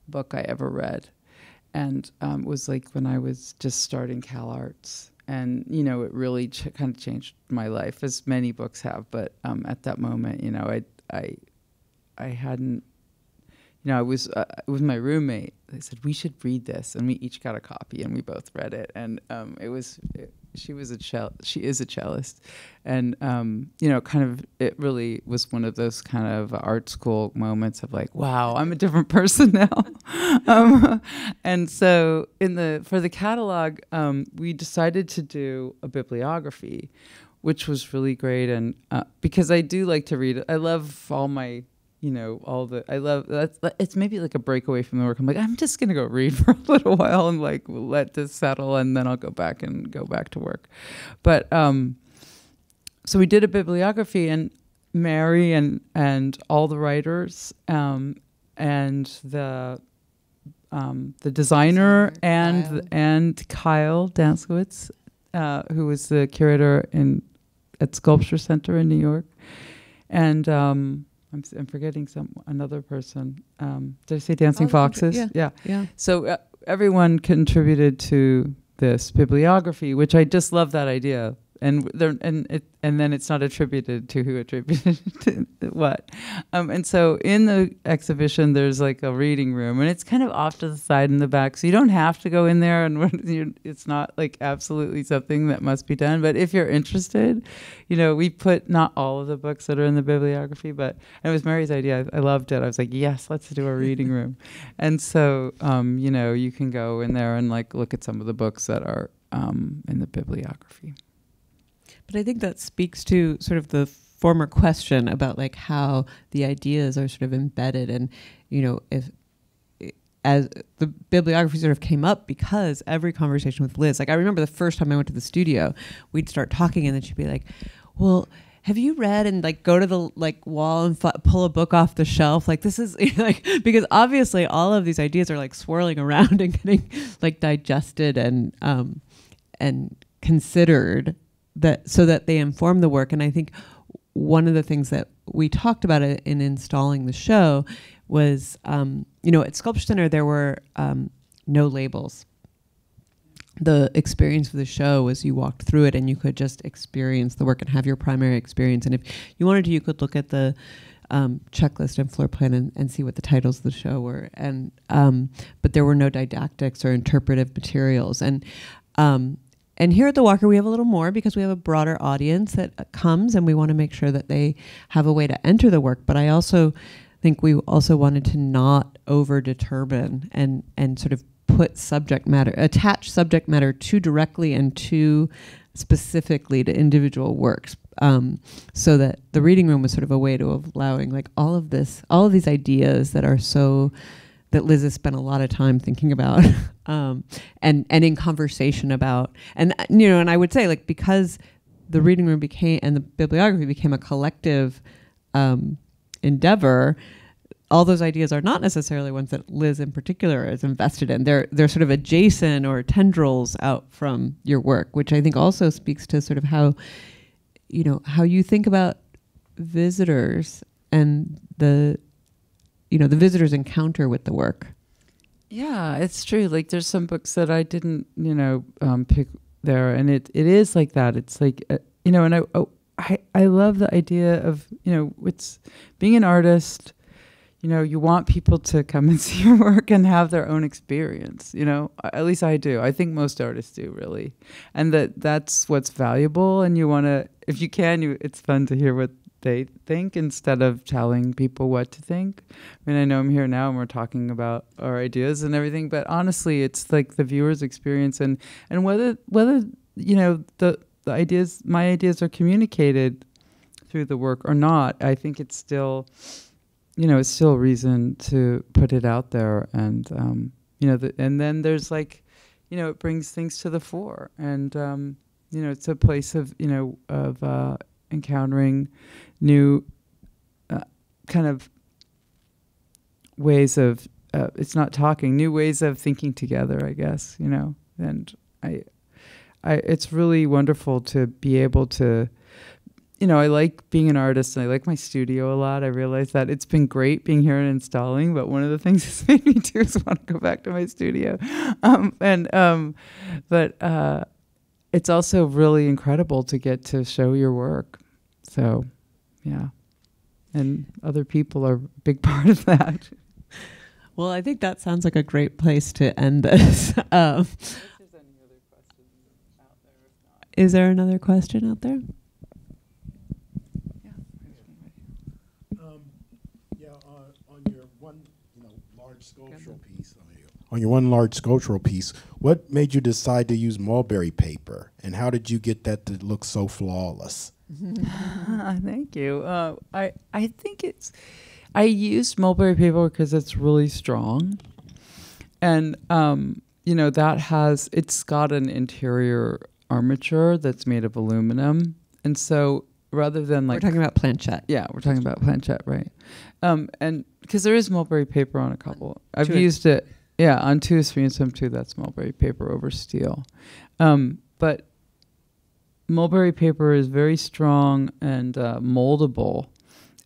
book I ever read. And um, was like when I was just starting Cal Arts. And, you know, it really kind of changed my life, as many books have. But um, at that moment, you know, I, I, I hadn't you know, I was uh, with my roommate. They said we should read this, and we each got a copy, and we both read it. And um, it was it, she was a cell she is a cellist. And um, you know kind of it really was one of those kind of art school moments of like wow i'm a different person now. Um, and so in the for the catalog um, we decided to do a bibliography which was really great. And uh, because i do like to read i love all my you know all the i love that's it's maybe like a breakaway from the work. I'm like i'm just gonna go read for a little while and like let this settle and then i'll go back and go back to work. But um so we did a bibliography and mary and and all the writers um and the um, the designer, designer and Kyle. and Kyle Dancewicz, uh, who was the curator in at Sculpture Center in New York, and um, I'm, I'm forgetting some another person. Um, did I say Dancing oh, Foxes? Yeah. yeah. Yeah. So uh, everyone contributed to this bibliography, which I just love that idea and there and it and then it's not attributed to who attributed to what. Um, and so in the exhibition, there's like a reading room, and it's kind of off to the side in the back, so you don't have to go in there, and it's not like absolutely something that must be done. But if you're interested, you know, we put not all of the books that are in the bibliography, but it was Mary's idea. I, I loved it. I was like, yes, let's do a reading room, and so um, you know, you can go in there and like look at some of the books that are um, in the bibliography. But I think that speaks to sort of the former question about like how the ideas are sort of embedded and you know if as the bibliography sort of came up because every conversation with Liz, like I remember the first time I went to the studio, we'd start talking and then she'd be like, "Well, have you read?" and like go to the like wall and pull a book off the shelf. Like this is like because obviously all of these ideas are like swirling around and getting like digested and um and considered that so that they inform the work. And I think one of the things that we talked about it in installing the show was, um, you know, at Sculpture Center there were um, no labels. The experience of the show was you walked through it and you could just experience the work and have your primary experience. And if you wanted to, you could look at the um, checklist and floor plan and, and, see what the titles of the show were. And um, but there were no didactics or interpretive materials. And um, and here at the Walker, we have a little more because we have a broader audience that comes, and we want to make sure that they have a way to enter the work. But I also think we also wanted to not over determine and and sort of put subject matter, attach subject matter too directly and too specifically to individual works um, so that the reading room was sort of a way to allowing like all of this all of these ideas that are so that liz has spent a lot of time thinking about um, and and in conversation about and you know and i would say like because the reading room became and the bibliography became a collective um, endeavor all those ideas are not necessarily ones that Liz in particular is invested in. They're they're sort of adjacent or tendrils out from your work, which I think also speaks to sort of how you know how you think about visitors and the you know the visitors encounter with the work. Yeah, it's true. Like there's some books that I didn't, you know, um, pick there, and it it is like that. It's like uh, you know, and I oh, I I love the idea of you know, it's being an artist you know, you want people to come and see your work and have their own experience, you know, at least I do. I think most artists do really. And that that's what's valuable and you want to if you can you it's fun to hear what they think instead of telling people what to think. I mean, I know I'm here now and we're talking about our ideas and everything, but honestly, it's like the viewer's experience and and whether whether you know the the ideas my ideas are communicated through the work or not, I think it's still you know, it's still a reason to put it out there, and um, you know, the, and then there's like, you know, it brings things to the fore, and um, you know, it's a place of you know of uh, encountering new uh, kind of ways of uh, it's not talking new ways of thinking together i guess you know and i i it's really wonderful to be able to you know, I like being an artist and I like my studio a lot. I realize that it's been great being here and installing, but one of the things it's made me do is want to go back to my studio. Um, and um, but uh, it's also really incredible to get to show your work. So, yeah, and other people are a big part of that. Well, I think that sounds like a great place to end this. um, is there another question out there? Um, yeah, on, on your one, you know, large sculptural piece, on your one large sculptural piece, what made you decide to use mulberry paper, and how did you get that to look so flawless? Thank you. Uh, I I think it's I used mulberry paper because it's really strong, and um, you know that has it's got an interior armature that's made of aluminum, and so rather than like we're talking about planchette. Yeah, we're talking about planchette, right? Um, and because there is mulberry paper on a couple, I've used it. Yeah, on two screens, some two that's mulberry paper over steel, um, but mulberry paper is very strong and uh, moldable,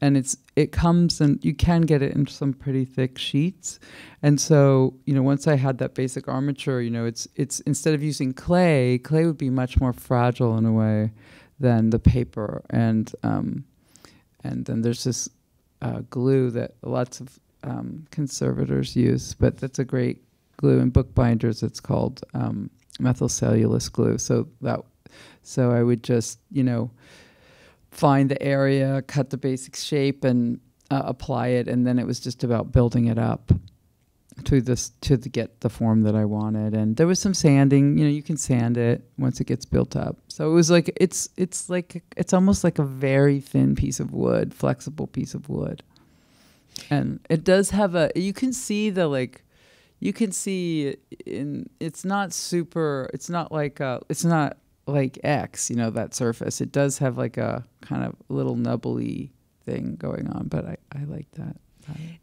and it's it comes and you can get it into some pretty thick sheets, and so you know once I had that basic armature, you know it's it's instead of using clay, clay would be much more fragile in a way than the paper. And um, and then there's this uh, glue that lots of um, conservators use, but that's a great glue in bookbinders. It's called um, methyl cellulose glue. So that so I would just you know find the area, cut the basic shape, and uh, apply it, and then it was just about building it up to this to the, get the form that I wanted. And there was some sanding. You know, you can sand it once it gets built up. So it was like it's it's like it's almost like a very thin piece of wood, flexible piece of wood. And it does have a. You can see the like. You can see in. It's not super. It's not like a. It's not like X. You know that surface. It does have like a kind of little nubbly thing going on, but I I like that.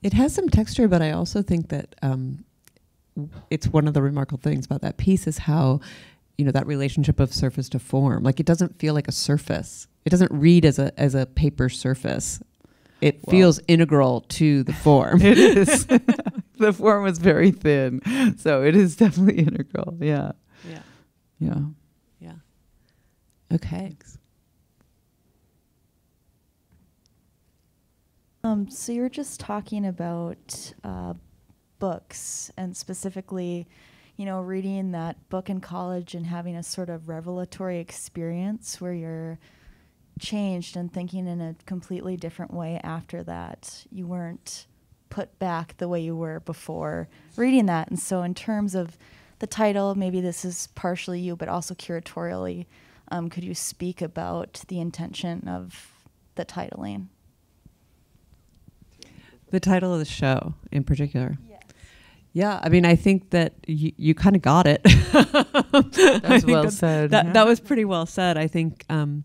It has some texture, but I also think that um, it's one of the remarkable things about that piece is how, you know, that relationship of surface to form. Like it doesn't feel like a surface. It doesn't read as a as a paper surface. It well, feels integral to the form. it is. the form was very thin, so it is definitely integral. Yeah. Yeah. Yeah. Yeah. Okay. Thanks. Um, so you were just talking about uh, books and specifically, you know, reading that book in college and having a sort of revelatory experience where you're changed and thinking in a completely different way after that. You weren't put back the way you were before reading that. And so, in terms of the title, maybe this is partially you, but also curatorially, Um, could you speak about the intention of the titling? The title of the show in particular. Yeah, I mean, I think that you, you kind of got it. That's well said. That, yeah. that was pretty well said. I think um,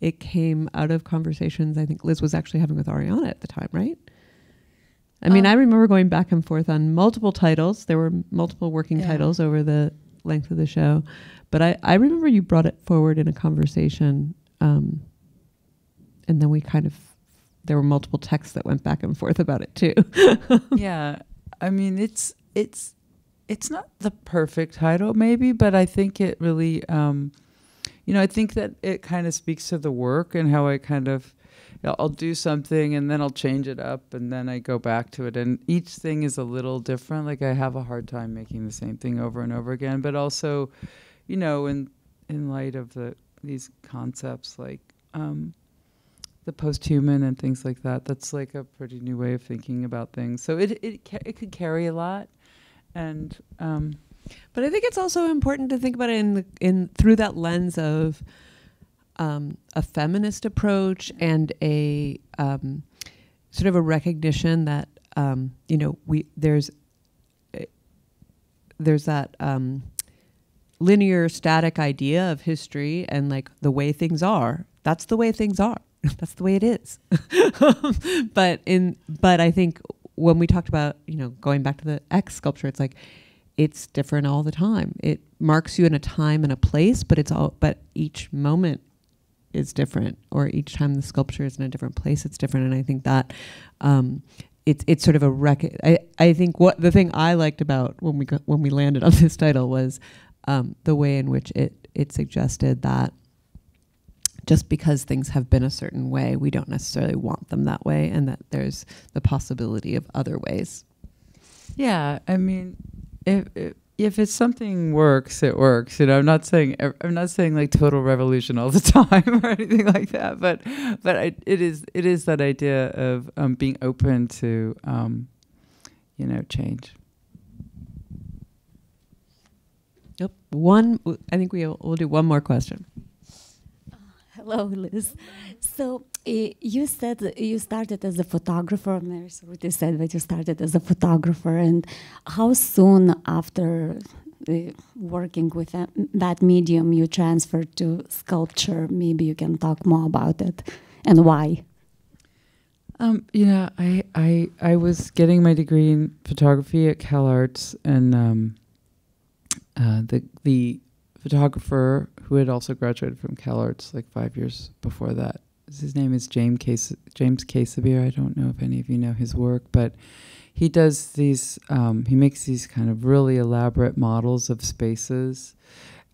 it came out of conversations I think Liz was actually having with Ariana at the time, right? I mean, Um, I remember going back and forth on multiple titles. There were multiple working Yeah. titles over the length of the show. But I, I remember you brought it forward in a conversation. Um, and then we kind of, there were multiple texts that went back and forth about it too. yeah i mean it's it's it's not the perfect title maybe but i think it really um you know i think that it kind of speaks to the work and how i kind of i'll do something and then i'll change it up and then i go back to it and each thing is a little different like i have a hard time making the same thing over and over again but also you know in in light of the these concepts like um the post-human and things like that. That's like a pretty new way of thinking about things. So it it ca- it could carry a lot, and um, But I think it's also important to think about it in the, in through that lens of um, a feminist approach and a um, sort of a recognition that um, you know we there's eh, there's that um, linear static idea of history and like the way things are. That's the way things are. That's the way it is. but in but I think when we talked about you know going back to the X sculpture, it's like it's different all the time. It marks you in a time and a place, but it's all but each moment is different, or each time the sculpture is in a different place, it's different. And I think that um, it's it's sort of a record. I I think what the thing I liked about when we got, when we landed on this title was um, the way in which it it suggested that just because things have been a certain way, we don't necessarily want them that way, and that there's the possibility of other ways. yeah, I mean, if, if if it's something works, it works. You know, I'm not saying I'm not saying like total revolution all the time or anything like that, but but I, it is it is that idea of um, being open to um, you know change. Yep. One. I think we'll we'll do one more question. Hello, Liz. So you said you started as a photographer. Mary Ceruti said that you started as a photographer, and how soon after uh, working with that, medium you transferred to sculpture? Maybe you can talk more about it and why. Um, you know, I, I I was getting my degree in photography at CalArts, and um, uh, the the photographer who had also graduated from CalArts like five years before that. His name is James Case James Casebere. I don't know if any of you know his work, but he does these. Um, he makes these kind of really elaborate models of spaces,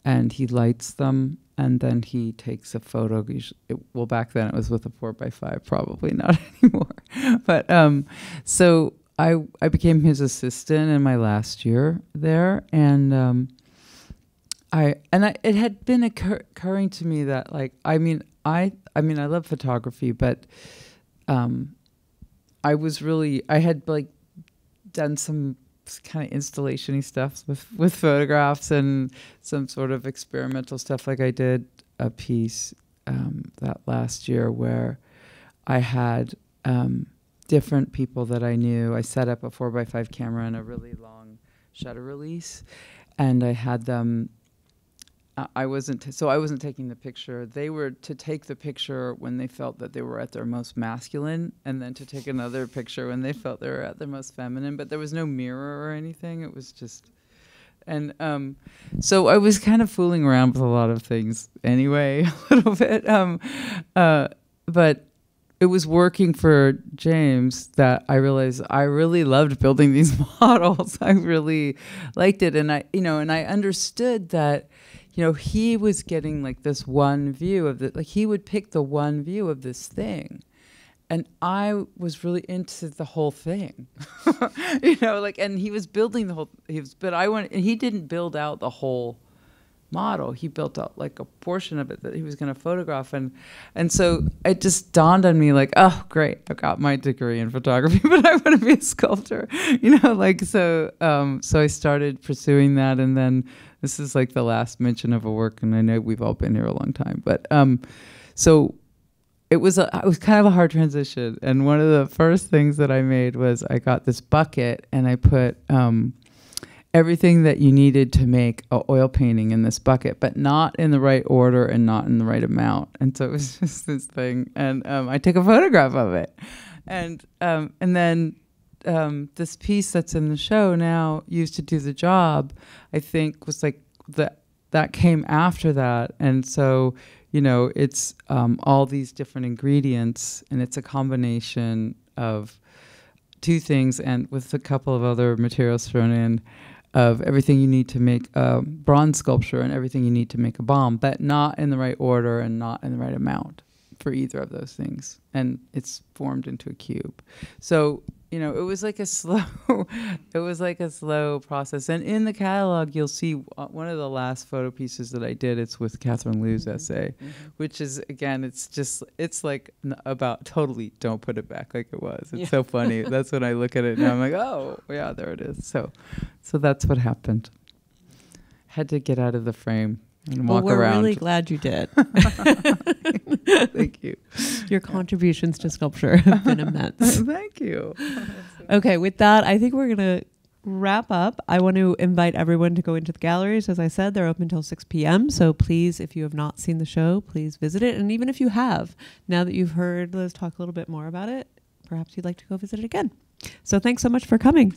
and he lights them, and then he takes a photo. It, well, back then it was with a four by five, probably not anymore. but um, so I I became his assistant in my last year there, and um, I and I it had been occur- occurring to me that like I mean I I mean I love photography, but um, I was really I had like done some kind of installation-y stuff with with photographs and some sort of experimental stuff. Like I did a piece um, that last year where I had um, different people that I knew. I set up a four by five camera and a really long shutter release, and I had them. I- wasn't so I wasn't taking the picture. They were to take the picture when they felt that they were at their most masculine, and then to take another picture when they felt they were at their most feminine. But there was no mirror or anything. It was just, and um, so I was kind of fooling around with a lot of things anyway, a little bit. Um, uh, but it was working for James that I realized I really loved building these models. I really liked it, and I, you know, and I understood that, you know, he was getting like this one view of the, like he would pick the one view of this thing, and I was really into the whole thing, you know, like, and he was building the whole, he was, but I went, and he didn't build out the whole model. He built out like a portion of it that he was going to photograph, and and so it just dawned on me like, oh, great, I got my degree in photography, but I want to be a sculptor, you know, like so. Um, so I started pursuing that, and then this is like the last mention of a work, and I know we've all been here a long time, but um, so it was a, it was kind of a hard transition. And one of the first things that I made was I got this bucket and I put um, everything that you needed to make a oil painting in this bucket, but not in the right order and not in the right amount. And so it was just this thing. And um, I took a photograph of it, and um, and then um, this piece that's in the show now used to do the job. I think was like that that came after that, and so you know it's um, all these different ingredients, and it's a combination of two things, and with a couple of other materials thrown in of everything you need to make a bronze sculpture and everything you need to make a bomb, but not in the right order and not in the right amount for either of those things. And it's formed into a cube. So, you know, it was like a slow, it was like a slow process. And in the catalog, you'll see uh, one of the last photo pieces that I did. It's with Catherine Liu's Mm-hmm. essay, which is again, it's just, it's like n- about totally don't put it back like it was. It's Yeah. so funny. that's when I look at it and I'm like, oh yeah, there it is. So, so that's what happened. Had to get out of the frame and Well, walk we're around. really glad you did. Thank you. Your contributions to sculpture have been immense. Thank you. Okay, with that, I think we're going to wrap up. I want to invite everyone to go into the galleries. As I said, they're open until 6 p.m. So please, if you have not seen the show, please visit it. And even if you have, now that you've heard Liz talk a little bit more about it, perhaps you'd like to go visit it again. So thanks so much for coming.